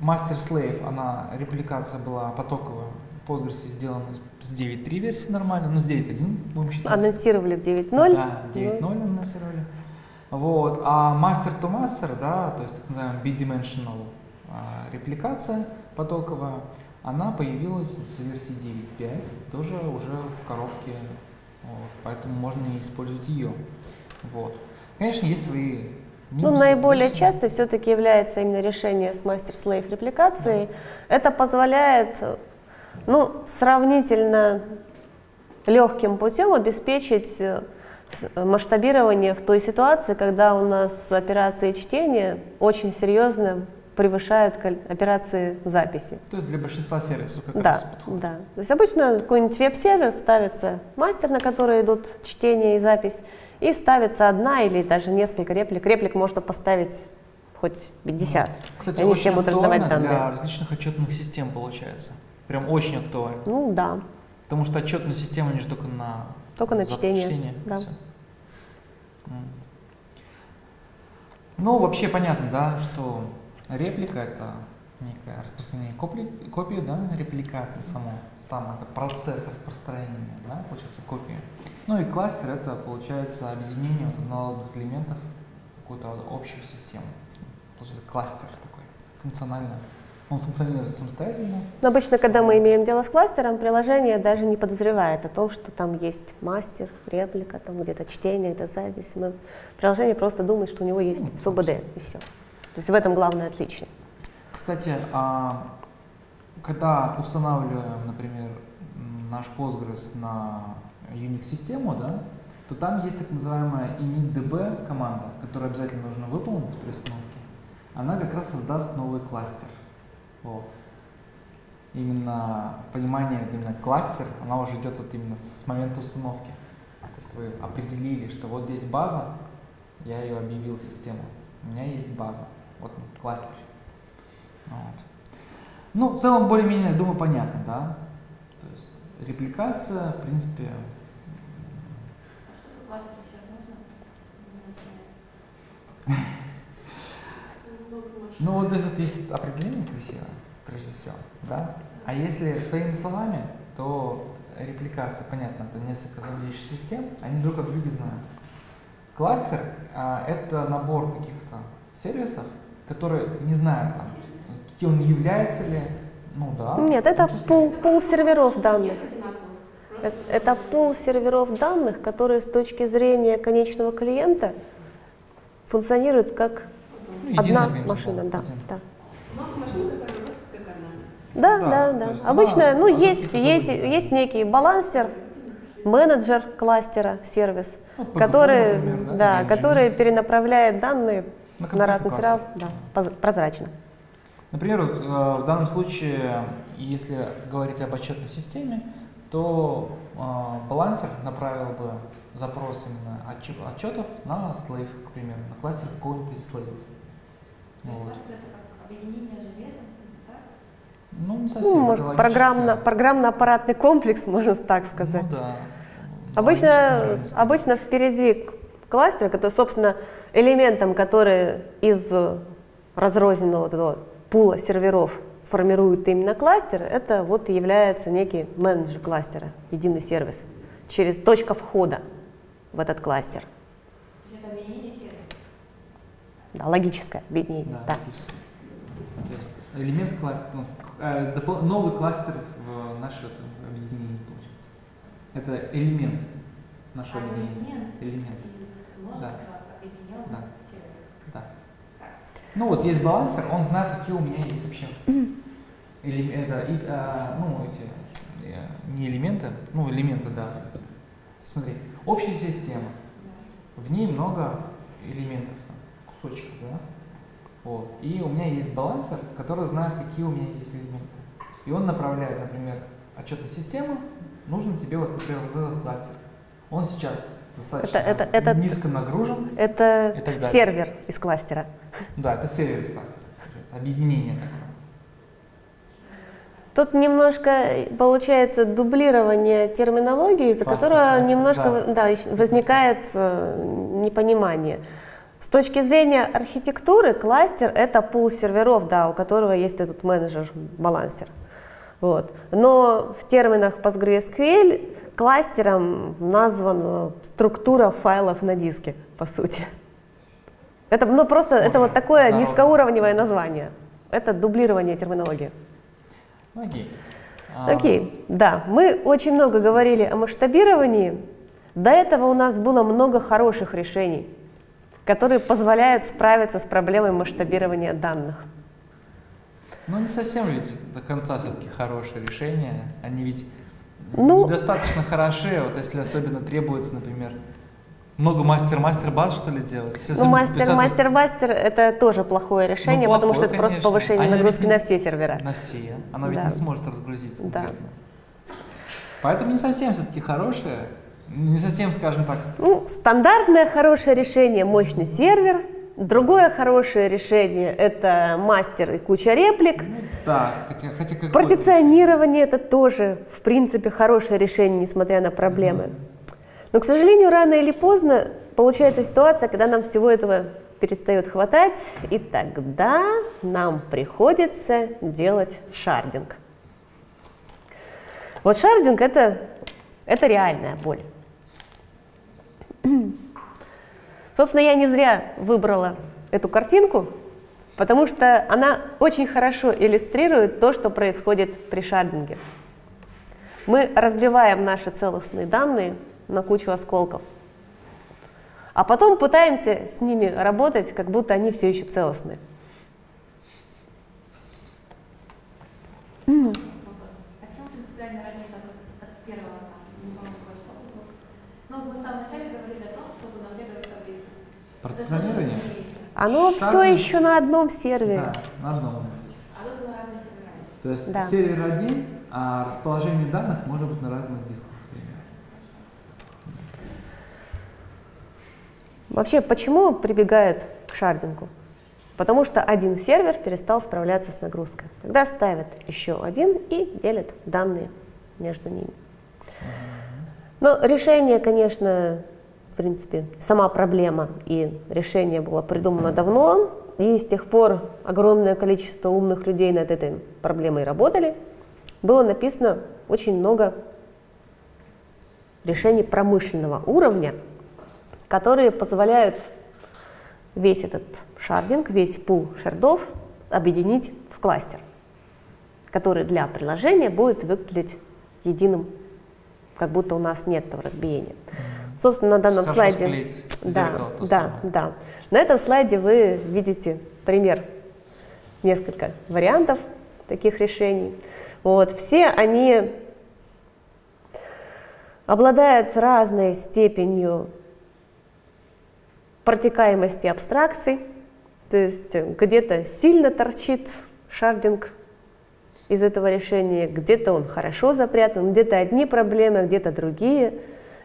а, Master-Slave, она, репликация была потоковая, в Postgres сделана с 9.3 версии нормально, ну с 9.1 будем считать. Анонсировали в 9.0. Да, 9.0 анонсировали. Вот. А master to master, да, то есть так называемая bidimensional а, репликация потоковая, она появилась с версии 9.5, тоже уже в коробке, вот, поэтому можно использовать ее. Вот. Конечно, есть свои Ну, минусы, наиболее часто все-таки является именно решение с мастер-слейв репликацией. Это позволяет ну, сравнительно легким путем обеспечить э, масштабирование в той ситуации, когда у нас операции чтения очень серьезно превышают операции записи. То есть для большинства сервисов как Да, раз подходит. да. То есть обычно какой-нибудь веб-сервер ставится мастер, на который идут чтение и запись, и ставится одна или даже несколько реплик. Реплик можно поставить хоть 50. Кстати, они очень все будут раздавать данные. для различных отчетных систем получается. Прям очень актуально. Ну да. Потому что отчетная система они же только на Только на за чтение, да. Ну, вообще понятно, да, что реплика это некое распространение копли- копии, да, репликация само, сам это процесс распространения, да, получается копии. Ну и кластер это получается объединение вот аналоговых элементов какую-то общую систему. Получается кластер такой, функционально. Он функционирует самостоятельно, Но обычно, когда мы имеем дело с кластером, приложение даже не подозревает о том, что там есть мастер, реплика, там где-то чтение, где-то запись. Мы- Приложение просто думает, что у него есть Ну, СУБД, и все. То есть в этом главное отличие. Кстати, а, когда устанавливаем, например, наш Postgres на Unix-систему, да, то там есть так называемая initdb команда, которую обязательно нужно выполнить при установке. Она как раз создаст новый кластер. Вот. Именно понимание, именно кластер, она уже идет вот именно с момента установки. То есть вы определили, что вот здесь база, я ее объявил в систему. У меня есть база. Вот он, кластер. Вот. Ну, в целом, более-менее, думаю, понятно, да? То есть репликация, в принципе, А что кластер сейчас можно? Много машин. Ну, вот здесь вот есть определение красивое, прежде всего, да? А если своими словами, то репликация, понятно, это несколько зависящих систем, они друг о друге знают. Кластер а, это набор каких-то сервисов, которые не знают, там, он является ли, ну да. Нет, это пул, пул серверов данных. Э- Это пул серверов данных, которые с точки зрения конечного клиента функционируют как Ну, единый одна организм, машина. Да, один. да. Да, Да, да, да. есть Обычно, она- ну, она есть, есть, есть некий балансер, менеджер кластера, сервис, Ну, который, например, да, или который перенаправляет данные На на разные сервера да, прозрачно. Например, вот, э, в данном случае, если говорить об отчетной системе, то э, балансер направил бы запрос именно отчё- отчетов на слейв, к примеру, на кластер какого-нибудь из слейвов. То есть Вот. это как объединение железа? Ну, не совсем. Ну, может, программно, программно-аппаратный комплекс, можно так сказать. Ну да. Обычно, обычно впереди кластера, который, собственно, элементом, который из разрозненного вот этого пула серверов формирует именно кластер, это вот и является некий менеджер кластера, единый сервис, через точка входа в этот кластер. То есть это объединение серверов. Да, логическое объединение. Да, Да. логически. То есть элемент кластера, ну, э, допол- новый кластер в наше это, объединение получается. Это элемент нашего А, объединения. элемент Элемент. из множества объединенных Да. серверов. Да. Ну вот есть балансер, он знает, какие у меня есть вообще. Элем- это, и, а, ну, эти, э, не элементы, ну, элементы, да, в принципе. Смотри, общая система, в ней много элементов, там, кусочков, да? Вот. И у меня есть балансер, который знает, какие у меня есть элементы. И он направляет, например, отчетную систему, нужно тебе вот, например, вот этот кластер. Он сейчас достаточно Это- это- это- низко нагружен, Это сервер из кластера. да, это сервер из кластера, объединение такое. Тут немножко получается дублирование терминологии, из-за которого немножко да. да, возникает э, непонимание. С точки зрения архитектуры, кластер — это пул серверов, да, у которого есть этот менеджер-балансер. Вот. Но в терминах PostgreSQL кластером названа структура файлов на диске, по сути. Это ну, просто это вот такое да. низкоуровневое название. Это дублирование терминологии. Окей. А, Окей, да, мы очень много говорили о масштабировании. До этого у нас было много хороших решений, которые позволяют справиться с проблемой масштабирования данных. Ну, не совсем ведь до конца все-таки хорошее решение. Они ведь Ну- недостаточно хороши, вот если особенно требуется, например, много мастер-мастер-баз, что ли, делать. Если Ну, особенно мастер, писать мастер, мастер это тоже плохое решение, Ну, потому что плохое, это просто конечно. повышение Они нагрузки на все сервера. На все. Оно ведь Да. не сможет разгрузиться Да. конкретно. Поэтому не совсем все-таки хорошее. Не совсем, скажем так, Ну, стандартное хорошее решение – мощный сервер. Другое хорошее решение – это мастер и куча реплик. да, хотя, хотя как Партиционирование – это тоже, в принципе, хорошее решение, несмотря на проблемы. Но, к сожалению, рано или поздно получается ситуация, когда нам всего этого перестает хватать, и тогда нам приходится делать шардинг. Вот шардинг это, – это реальная боль. Собственно, я не зря выбрала эту картинку, потому что она очень хорошо иллюстрирует то, что происходит при шардинге. Мы разбиваем наши целостные данные на кучу осколков, а потом пытаемся с ними работать, как будто они все еще целостны. Вопрос. А чем принципиальная разница от, от первого этапа? Не помню, какой слово было. Ну, вот мы в самом начале говорили о том, чтобы наследовать таблицу. Партиционирование? Это что за Оно все Шардинг. еще на одном сервере. Да, на одном. А тут на разные сервера. То есть Да. сервер один, а расположение данных может быть на разных дисках. Вообще, почему прибегают к шардингу? Потому что один сервер перестал справляться с нагрузкой. Тогда ставят еще один и делят данные между ними. Но решение, конечно, в принципе, сама проблема и решение было придумано давно, и с тех пор огромное количество умных людей над этой проблемой работали. Было написано очень много решений промышленного уровня, которые позволяют весь этот шардинг, весь пул шардов объединить в кластер, который для приложения будет выглядеть единым, как будто у нас нет этого разбиения. Собственно, на данном Схожу слайде... склеить Да, да, самое. да. На этом слайде вы видите пример, несколько вариантов таких решений. Вот, все они обладают разной степенью протекаемости абстракций, то есть э, где-то сильно торчит шардинг из этого решения, где-то он хорошо запрятан, где-то одни проблемы, где-то другие,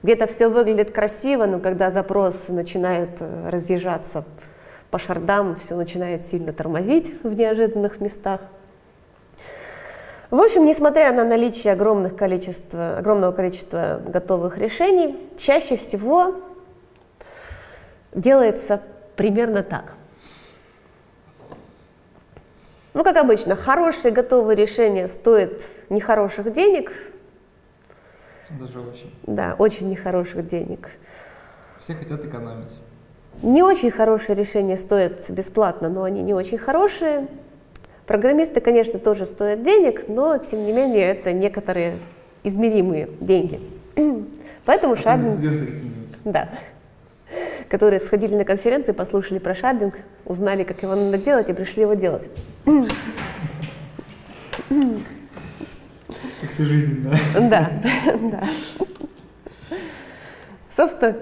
где-то все выглядит красиво, но когда запрос начинает э, разъезжаться по шардам, все начинает сильно тормозить в неожиданных местах. В общем, несмотря на наличие огромных количества, огромного количества готовых решений, чаще всего делается примерно так. Ну, как обычно, хорошие готовые решения стоят нехороших денег, Даже очень. да, очень нехороших денег. Все хотят экономить. Не очень хорошие решения стоят бесплатно, но они не очень хорошие. Программисты, конечно, тоже стоят денег, но, тем не менее, это некоторые измеримые деньги. Поэтому студенты какие-нибудь. да, которые сходили на конференции, послушали про шардинг, узнали, как его надо делать, и пришли его делать. Как всю жизнь, да? Да, да. Собственно,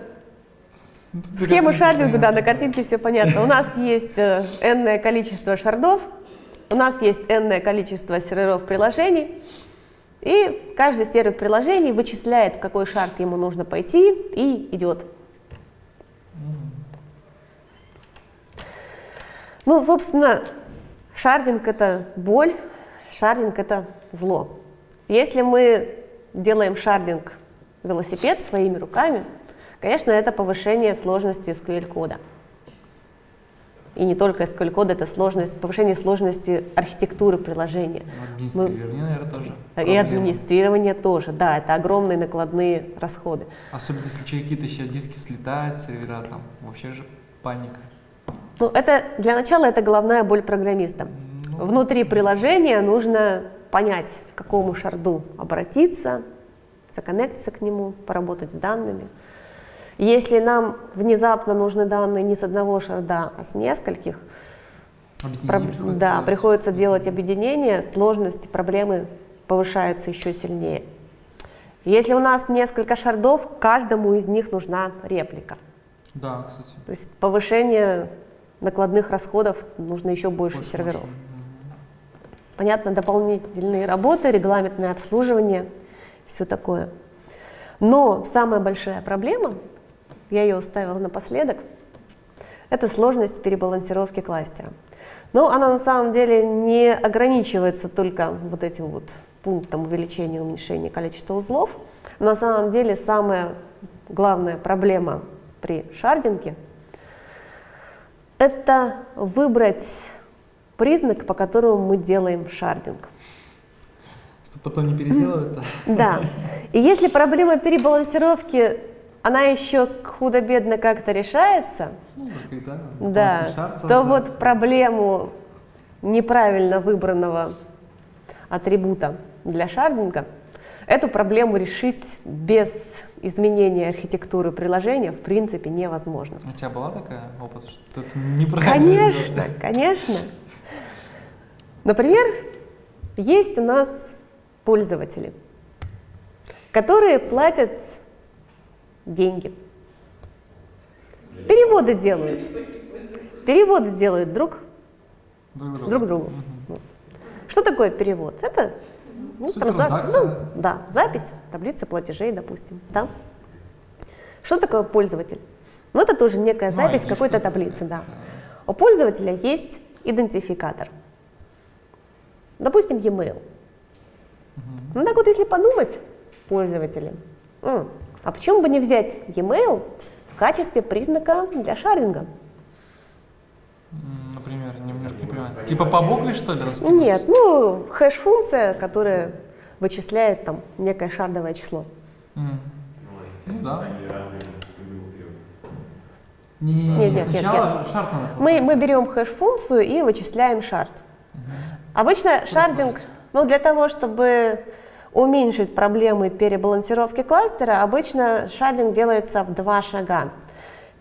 Ну, Схема картинка шардинга, да, на картинке все понятно. У нас есть э, n количество шардов, у нас есть n количество серверов приложений, и каждый сервер приложений вычисляет, в какой шард ему нужно пойти, и идет. Ну, собственно, шардинг — это боль, шардинг — это зло. Если мы делаем шардинг велосипед своими руками, конечно, это повышение сложности SQL-кода. И не только SQL-кода, это сложность, повышение сложности архитектуры приложения. Администрирование, наверное, тоже. И проблема. администрирование тоже, да, это огромные накладные расходы. Особенно если что, какие-то еще диски слетают, сервера там, вообще же паника. Ну, это для начала это головная боль программиста. Ну, Внутри приложения нужно понять, к какому шарду обратиться, законнектиться к нему, поработать с данными. Если нам внезапно нужны данные не с одного шарда, а с нескольких, проб- приходится да, делать. приходится делать объединение, сложности, проблемы повышаются еще сильнее. Если у нас несколько шардов, каждому из них нужна реплика. Да, кстати. То есть повышение накладных расходов нужно еще больше больше серверов. машин. Понятно, дополнительные работы, регламентное обслуживание, все такое. Но самая большая проблема, я ее оставила напоследок, это сложность перебалансировки кластера. Но она на самом деле не ограничивается только вот этим вот пунктом увеличения и уменьшения количества узлов. На самом деле самая главная проблема при шардинге – это выбрать признак, по которому мы делаем шардинг. Чтобы потом не переделывать. Да. И если проблема перебалансировки, она еще худо-бедно как-то решается, Ну, да. то вот проблему неправильно выбранного атрибута для шардинга, эту проблему решить без изменения архитектуры приложения в принципе невозможно. У тебя была такая опыт, что это неправильно Конечно, сделано? конечно. Например, есть у нас пользователи, которые платят деньги. Переводы делают. Переводы делают друг Друг другу. друг другу. Вот. Что такое перевод? Это ну, Суть транзак- транзакция. ну, да, запись таблицы платежей, допустим. Да? Что такое пользователь? Но это тоже некая Ну, запись ID какой-то таблицы, да. У пользователя есть идентификатор. Допустим, e-mail. Ну так вот, если подумать, пользователи, м, а почему бы не взять e-mail в качестве признака для шардинга? М, Например, не понимаю. Типа по букве, что ли, раскидывать? Нет, ну, хэш-функция, которая вычисляет там некое шардовое число. М. Ну да. Они разные друг другу переводят. Не-не-не, Нет, нет, нет, сначала шарт надо Мы, мы берем хэш-функцию и вычисляем шард. Обычно шардинг, ну, для того, чтобы уменьшить проблемы перебалансировки кластера, обычно шардинг делается в два шага.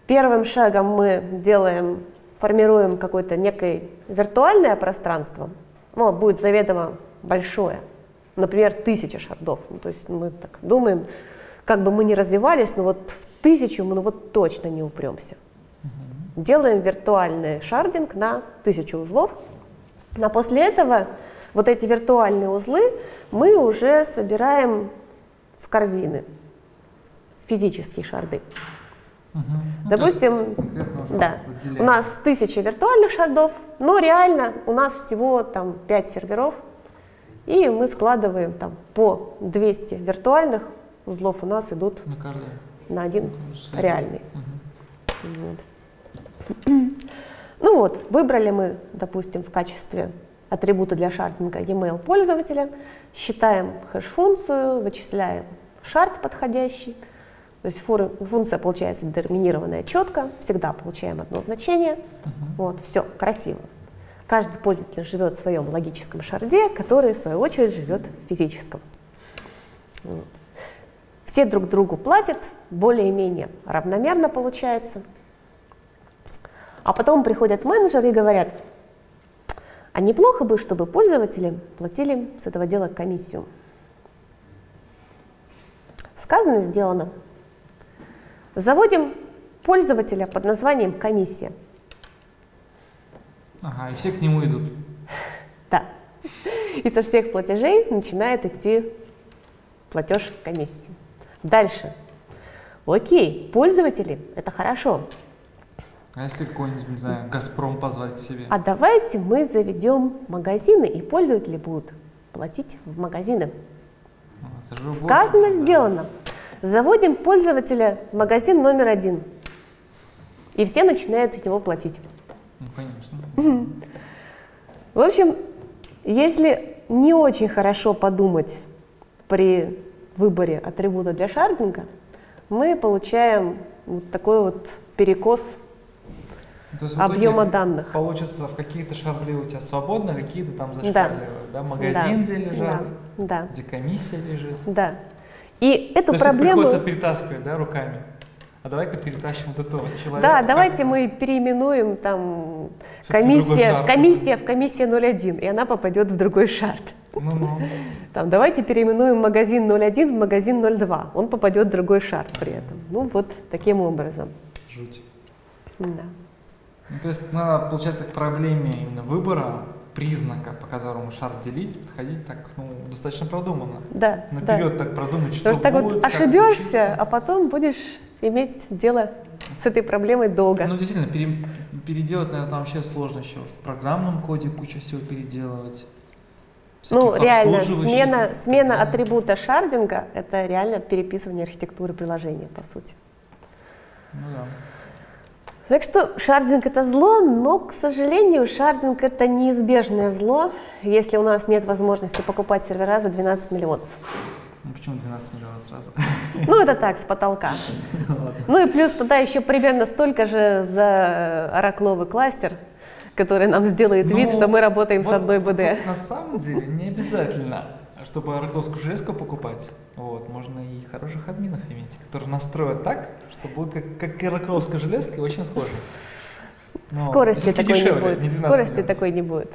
Первым шагом мы делаем, формируем какое-то некое виртуальное пространство, ну, будет заведомо большое, например, тысяча шардов. Ну, то есть мы так думаем, как бы мы ни развивались, но вот в тысячу мы ну, вот точно не упремся. Делаем виртуальный шардинг на тысячу узлов, а после этого вот эти виртуальные узлы мы уже собираем в корзины, в физические шарды. Ну, есть Допустим, уже Да, выделяем. у нас тысяча виртуальных шардов, но реально у нас всего там 5 серверов, и мы складываем там по 200 виртуальных узлов у нас идут На каждый. на один сервер. реальный. Мгм. Вот. Ну вот, выбрали мы, допустим, в качестве атрибута для шардинга e-mail пользователя, считаем хэш-функцию, вычисляем шард подходящий, то есть фур- функция получается детерминированная четко, всегда получаем одно значение, вот, все, красиво. Каждый пользователь живет в своем логическом шарде, который, в свою очередь, живет в физическом. Вот. Все друг другу платят, более-менее равномерно получается. А потом приходят менеджеры и говорят, а неплохо бы, чтобы пользователи платили с этого дела комиссию. Сказано, сделано. Заводим пользователя под названием комиссия. Ага, и все к нему идут. Да. И со всех платежей начинает идти платеж комиссии. Дальше. Окей, пользователи, это хорошо. А если какой-нибудь, не знаю, Газпром позвать к себе? А давайте мы заведем магазины, и пользователи будут платить в магазины. Ну, Сказано, больше, да. сделано. Заводим пользователя в магазин номер один. И все начинают в него платить. Ну, конечно. В общем, если не очень хорошо подумать при выборе атрибута для шардинга, мы получаем вот такой вот перекос То есть объема данных. Получится, в какие-то шарды у тебя свободно, какие-то там зашкаливают. Да. Магазин, Да, где лежат, Да, да, где комиссия лежит. да. И эту То есть проблему... приходится перетаскивать, да, руками. А давай-ка перетащим вот этого человека. Да, давайте мы переименуем там комиссия, комиссия в комиссия 01, и она попадет в другой шард. Ну-ну. Там, давайте переименуем магазин 01 в магазин 02, он попадет в другой шард при этом. Ну вот таким образом. Жуть. Да. Ну, то есть надо, получается, к проблеме именно выбора признака, по которому шар делить, подходить так, ну, достаточно продуманно. Да, да. Наперед так продумать, что Потому что так будет, вот ошибешься, случится. а потом будешь иметь дело с этой проблемой долго. Ну, действительно, пере- переделать, наверное, там вообще сложно еще. В программном коде кучу всего переделывать. Ну, реально, смена, смена атрибута шардинга — это реально переписывание архитектуры приложения, по сути. Ну да. Так что шардинг это зло, но, к сожалению, шардинг это неизбежное зло, если у нас нет возможности покупать сервера за 12 миллионов. Ну, почему 12 миллионов сразу? Ну, это так, с потолка. Ну и плюс туда еще примерно столько же за оракловый кластер, который нам сделает вид, Ну, что мы работаем с одной БД. На самом деле не обязательно, чтобы оракловскую железку покупать. Вот, можно и хороших админов иметь, которые настроят так, что будут как, как и оракловская железка и очень схожи. Но Скорости всё-таки такой не дешевле, будет. 12 Скорости миллионов. такой не будет.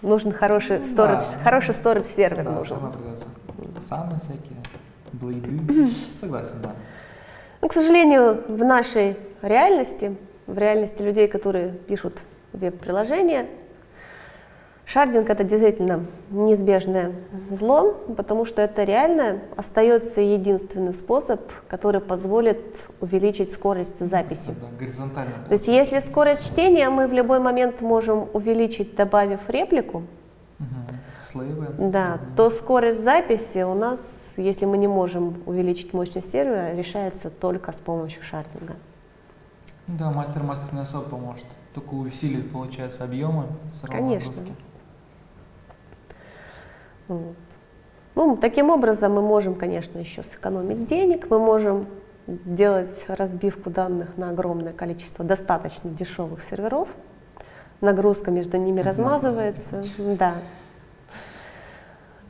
Нужен хороший сторож, да. хороший сторож сервер Да, нужен. придется. Самые всякие, блейды. Согласен, да. Ну, к сожалению, в нашей реальности, в реальности людей, которые пишут веб-приложения, Шардинг это действительно неизбежное зло, потому что это реально остается единственный способ, который позволит увеличить скорость записи. Да, горизонтально. То есть если скорость чтения мы в любой момент можем увеличить, добавив реплику. Слейвы. да, то скорость записи у нас, если мы не можем увеличить мощность сервера, решается только с помощью шардинга. Да, мастер-мастер не особо поможет. Только усилит, получается, объемы Конечно. нагрузки. Вот. Ну, таким образом мы можем, конечно, еще сэкономить денег, мы можем делать разбивку данных на огромное количество достаточно дешевых серверов, нагрузка между ними размазывается, да.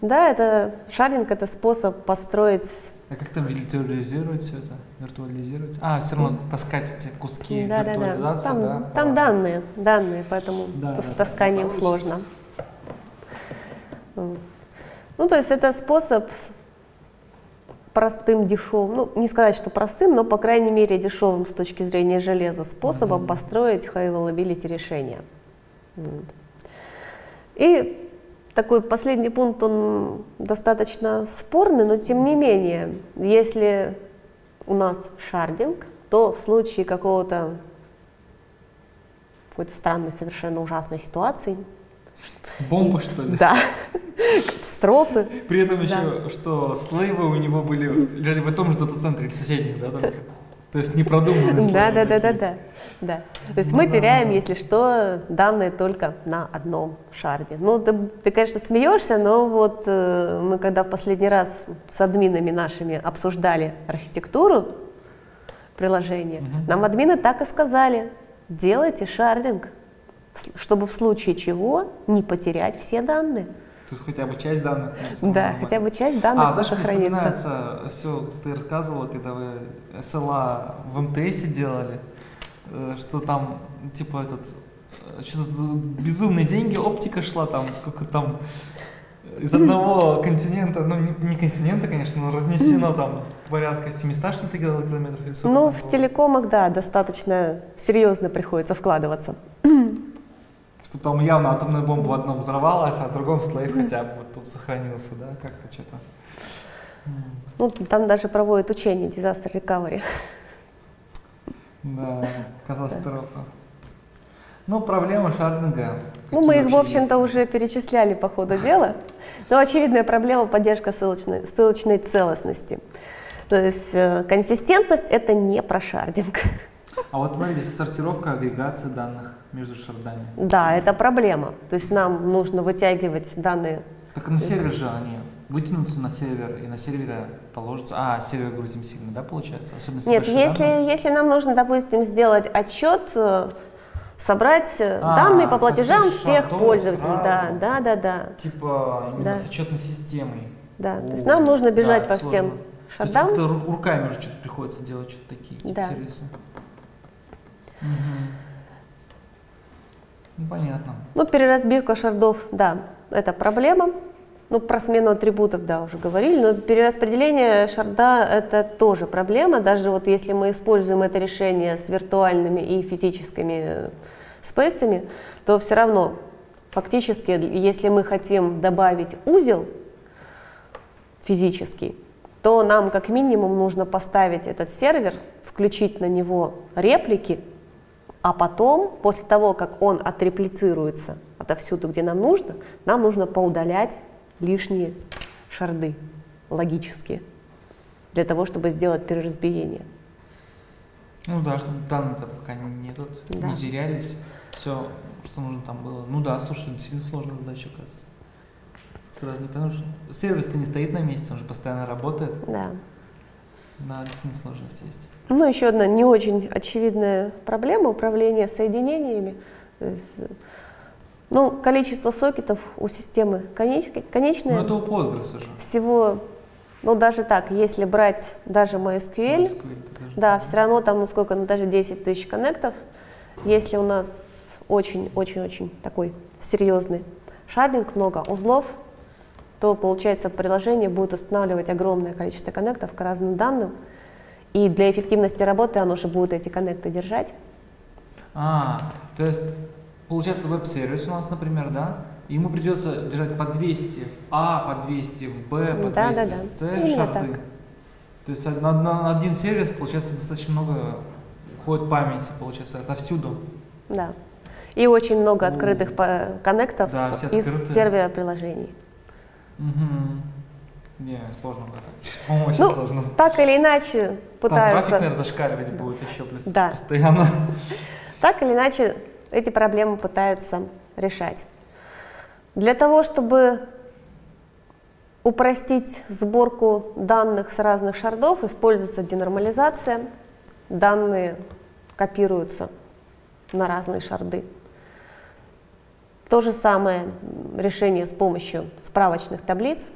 Да, это шаринг это способ построить А как там виртуализировать все это? Виртуализировать? А, все равно таскать эти куски да, да, да. виртуализации, Там, да? там данные, данные, поэтому Да, с да, да. тасканием Получится. сложно. Ну, то есть это способ простым, дешевым, ну, не сказать, что простым, но, по крайней мере, дешевым с точки зрения железа способом Мгм. построить high availability решение. Вот. И такой последний пункт, он достаточно спорный, но тем не менее, если у нас шардинг, то в случае какого-то какой-то странной, совершенно ужасной ситуации, Бомба, что ли? да, катастрофы, При этом Да. еще, что слейвы у него были, лежали в том же дата-центре или соседних, да? только? То есть непродуманные слейвы Да, да, да, да, да, да. То есть Ну мы да, теряем, да. если что, данные только на одном шарде. Ну, ты, ты, конечно, смеешься, но вот э, мы когда в последний раз с админами нашими обсуждали архитектуру приложения, Мгм. нам админы так и сказали, делайте шардинг, чтобы в случае чего не потерять все данные. Тут хотя бы часть данных. ну, Да, нормально. хотя бы часть данных А, знаешь, сохранится. все, как ты рассказывала, когда вы СЛА в МТС делали, э, что там, типа, этот, э, что-то безумные деньги, оптика шла там, сколько там, э, из одного континента, ну, не, не континента, конечно, но разнесено там порядка 700 что-то километров Ну, в было. телекомах, да, достаточно серьезно приходится вкладываться. Чтобы там явно атомная бомба в одном взорвалась, а в другом слейв хотя бы вот тут сохранился, да, как-то что-то. Ну, там даже проводят учения disaster recovery. Да, катастрофа. Ну, проблема шардинга. Ну, мы их, в общем-то, уже перечисляли по ходу дела. Но очевидная проблема поддержка ссылочной, ссылочной целостности. То есть э, консистентность это не про шардинг. А вот смотрите, сортировка, агрегация данных между шардами. Да, это проблема. То есть нам нужно вытягивать данные. Так на сервер же они вытянутся на сервер, и на сервере положатся. А, сервер грузим сильно, да, получается? Особенно Нет, если, данные? если нам нужно, допустим, сделать отчет, э, собрать э, А, данные по платежам всех шардов пользователей. Да, сразу. да, да, да. Типа именно Да. с отчетной системой. Да, то есть О, нам нужно бежать да, по это всем сложно. То есть шардам. руками уже что-то приходится делать, что-то такие Да. сервисы. Ну, понятно. Ну, переразбивка шардов, да, это проблема. Ну, про смену атрибутов, да, уже говорили, но перераспределение шарда – это тоже проблема. Даже вот если мы используем это решение с виртуальными и физическими спейсами, то все равно фактически, если мы хотим добавить узел физический, то нам как минимум нужно поставить этот сервер, включить на него реплики, а потом, после того, как он отреплицируется отовсюду, где нам нужно, нам нужно поудалять лишние шарды логические для того, чтобы сделать переразбиение. Ну да, чтобы данные-то пока не, этот, Да. не терялись. Все, что нужно там было. Ну да, слушай, действительно сложная задача, оказывается. Сразу не потому что сервис не стоит на месте, он же постоянно работает. Да. Да, действительно сложность есть. Ну, еще одна не очень очевидная проблема управления соединениями. Ну, количество сокетов у системы конеч- конечное. Ну это у Postgres же. Всего, ну, даже так, если брать даже MySQL, MySQL даже- Да, все равно там, ну сколько, ну даже 10 тысяч коннектов. Если у нас очень-очень-очень такой серьезный шардинг, много узлов, то, получается, приложение будет устанавливать огромное количество коннектов к разным данным. И для эффективности работы оно же будет эти коннекты держать. А, то есть получается веб-сервис у нас, например, да, ему придется держать по 200 в А, по 200 в Б, по 200 Да, да, в С Именно шарды. так. То есть на, на один сервис, получается, достаточно много уходит памяти, получается, отовсюду. Да. И очень много О. открытых по- коннектов Да, из сервера приложений. Угу. Не, сложно как-то. По-моему, вообще Ну, сложно. Так или иначе Там трафик, пытаются, наверное, зашкаливать будет еще плюс Да. постоянно. так или иначе эти проблемы пытаются решать. Для того, чтобы упростить сборку данных с разных шардов, используется денормализация. Данные копируются на разные шарды. То же самое решение с помощью справочных таблиц.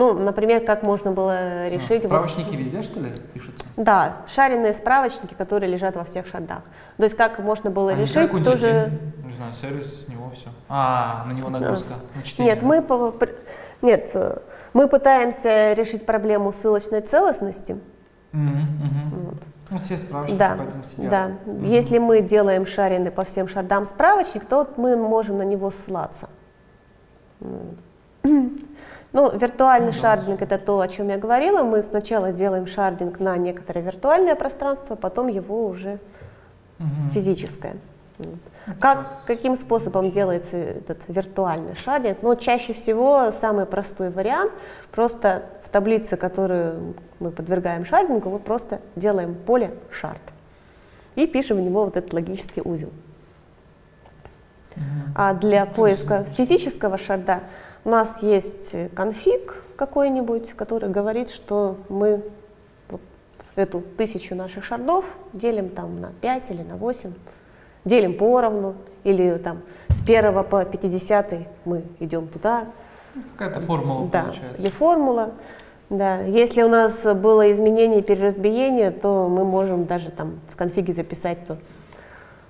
Ну, например, как можно было решить... А, вот- Справочники везде, что ли, пишутся? Да, шаренные справочники, которые лежат во всех шардах. То есть как можно было А не решить, какой-нибудь тоже... один, не знаю, сервис, с него все. А, на него нагрузка. на чтение. Нет, мы, нет, мы пытаемся решить проблему ссылочной целостности. Мгм, мгм. Ну, все справочники Да, поэтому сидят. да. Мгм. Если мы делаем шаренный по всем шардам справочник, то вот мы можем на него ссылаться. М. Ну, виртуальный да. шардинг это то, о чем я говорила. Мы сначала делаем шардинг на некоторое виртуальное пространство, потом его уже Мгм. физическое. Как, каким способом делается этот виртуальный шардинг? Ну, чаще всего самый простой вариант, просто в таблице, которую мы подвергаем шардингу, мы просто делаем поле шард и пишем в него вот этот логический узел. А для поиска физического шарда у нас есть конфиг какой-нибудь, который говорит, что мы вот эту тысячу наших шардов делим там на 5 или на 8, делим поровну, или там с 1 по 50 мы идем туда, Какая-то формула да, получается. или формула. Да. Если у нас было изменение переразбиения, то мы можем даже там в конфиге записать, то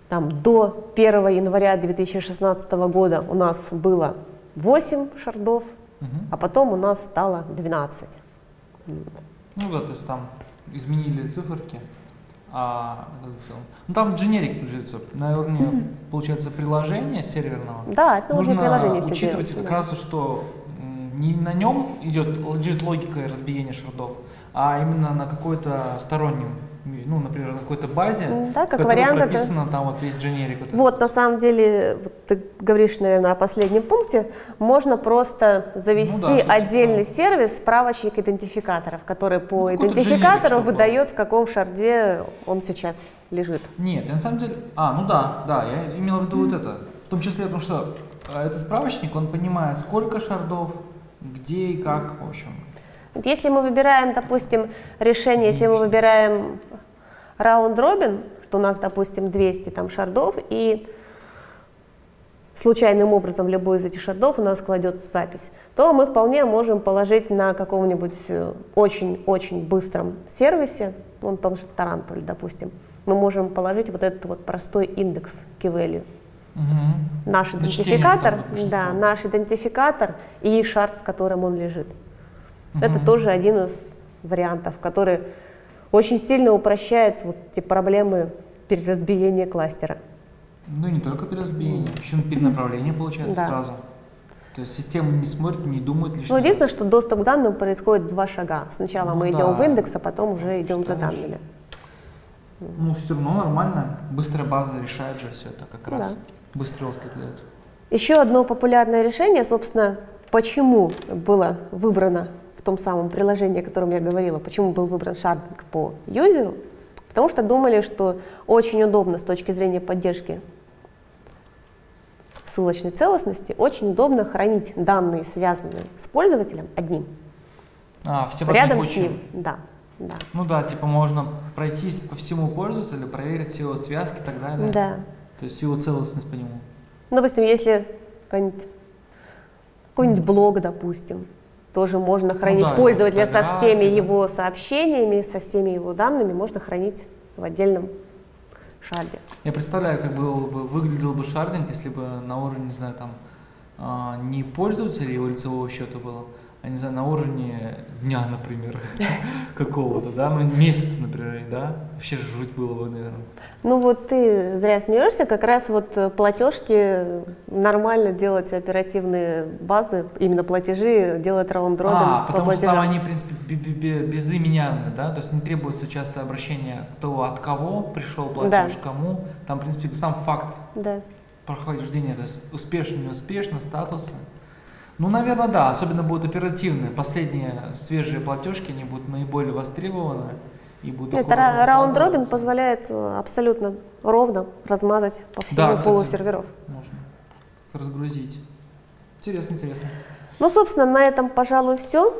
там до 1 января 2016 года у нас было 8 шардов, Мгм. а потом у нас стало 12. Ну да, то есть там изменили циферки, а Ну там дженерик придется на уровне, получается, приложения серверного. Да, это уже Нужно приложение все учитывать делается, как да. раз, что не на нем идет лежит логика разбиения шардов, а именно на какой-то стороннем, ну, например, на какой-то базе, да, как вариант это- прописано там вот весь дженерик. Вот Вот, на самом деле, ты говоришь, наверное, о последнем пункте, можно просто завести Ну да, отдельный сервис, справочник идентификаторов, который по Ну, идентификатору выдает, в каком шарде он сейчас лежит. Нет, я на самом деле... А, ну да, да, я имел в виду вот это. В том числе, потому что э, этот справочник, он понимает, сколько шардов, где и как, в общем. Если мы выбираем, допустим, решение, если мы выбираем раунд-робин, что у нас, допустим, 200 там шардов, и случайным образом в любой из этих шардов у нас кладется запись, то мы вполне можем положить на каком-нибудь э, очень-очень быстром сервисе, вон том же Тарантуле, допустим, мы можем положить вот этот вот простой индекс key value. Мгм. Наш На идентификатор, там да, наш идентификатор и шард, в котором он лежит. Это Мгм. тоже один из вариантов, который очень сильно упрощает вот эти проблемы переразбиения кластера. Ну и не только переразбиение, еще перенаправление получается Да. сразу. То есть система не смотрит, не думает лишний Ну, единственное, раз. что доступ к данным происходит два шага. Сначала Ну мы да. идем в индекс, а потом уже идем за Читаешь. данными. Ну, все равно нормально. Быстрая база решает же все это как Да. раз. Быстрый отклик дает. Еще одно популярное решение, собственно, почему было выбрано в том самом приложении, о котором я говорила, почему был выбран шардинг по юзеру, потому что думали, что очень удобно с точки зрения поддержки ссылочной целостности, очень удобно хранить данные, связанные с пользователем, одним, А, все рядом с ним. Да, да. Ну да, типа можно пройтись по всему пользователю, проверить все его связки и так далее. Да. То есть его целостность по нему. Ну, Допустим, если какой-нибудь, какой-нибудь блог, допустим, тоже можно хранить Ну да, пользователя со всеми его сообщениями, со всеми его данными, можно хранить в отдельном шарде. Я представляю, как был бы, выглядел бы шардинг, если бы на уровне, не знаю, там, а, не пользователя его лицевого счета было, я не знаю, на уровне дня, например, какого-то, да, ну месяца, например, да, вообще жуть было бы, наверное. Ну вот ты зря смеешься, как раз вот э, платежки нормально делать оперативные базы, именно платежи делать раунд-робин А, по потому что там платежам. они, в принципе, бе- бе- бе- безыменянны, да, то есть не требуется часто обращение того, от кого пришел платеж, кому, там, в принципе, сам факт Да. прохождения, то есть успешно, неуспешно, статусы. Ну, наверное, да, особенно будут оперативные. Последние свежие платежки, они будут наиболее востребованы и будут Это аккуратно ра- раунд-робин складываться. позволяет э, абсолютно ровно размазать по всему Да, кстати. серверов. Можно разгрузить. Интересно, интересно. Ну, собственно, на этом, пожалуй, все.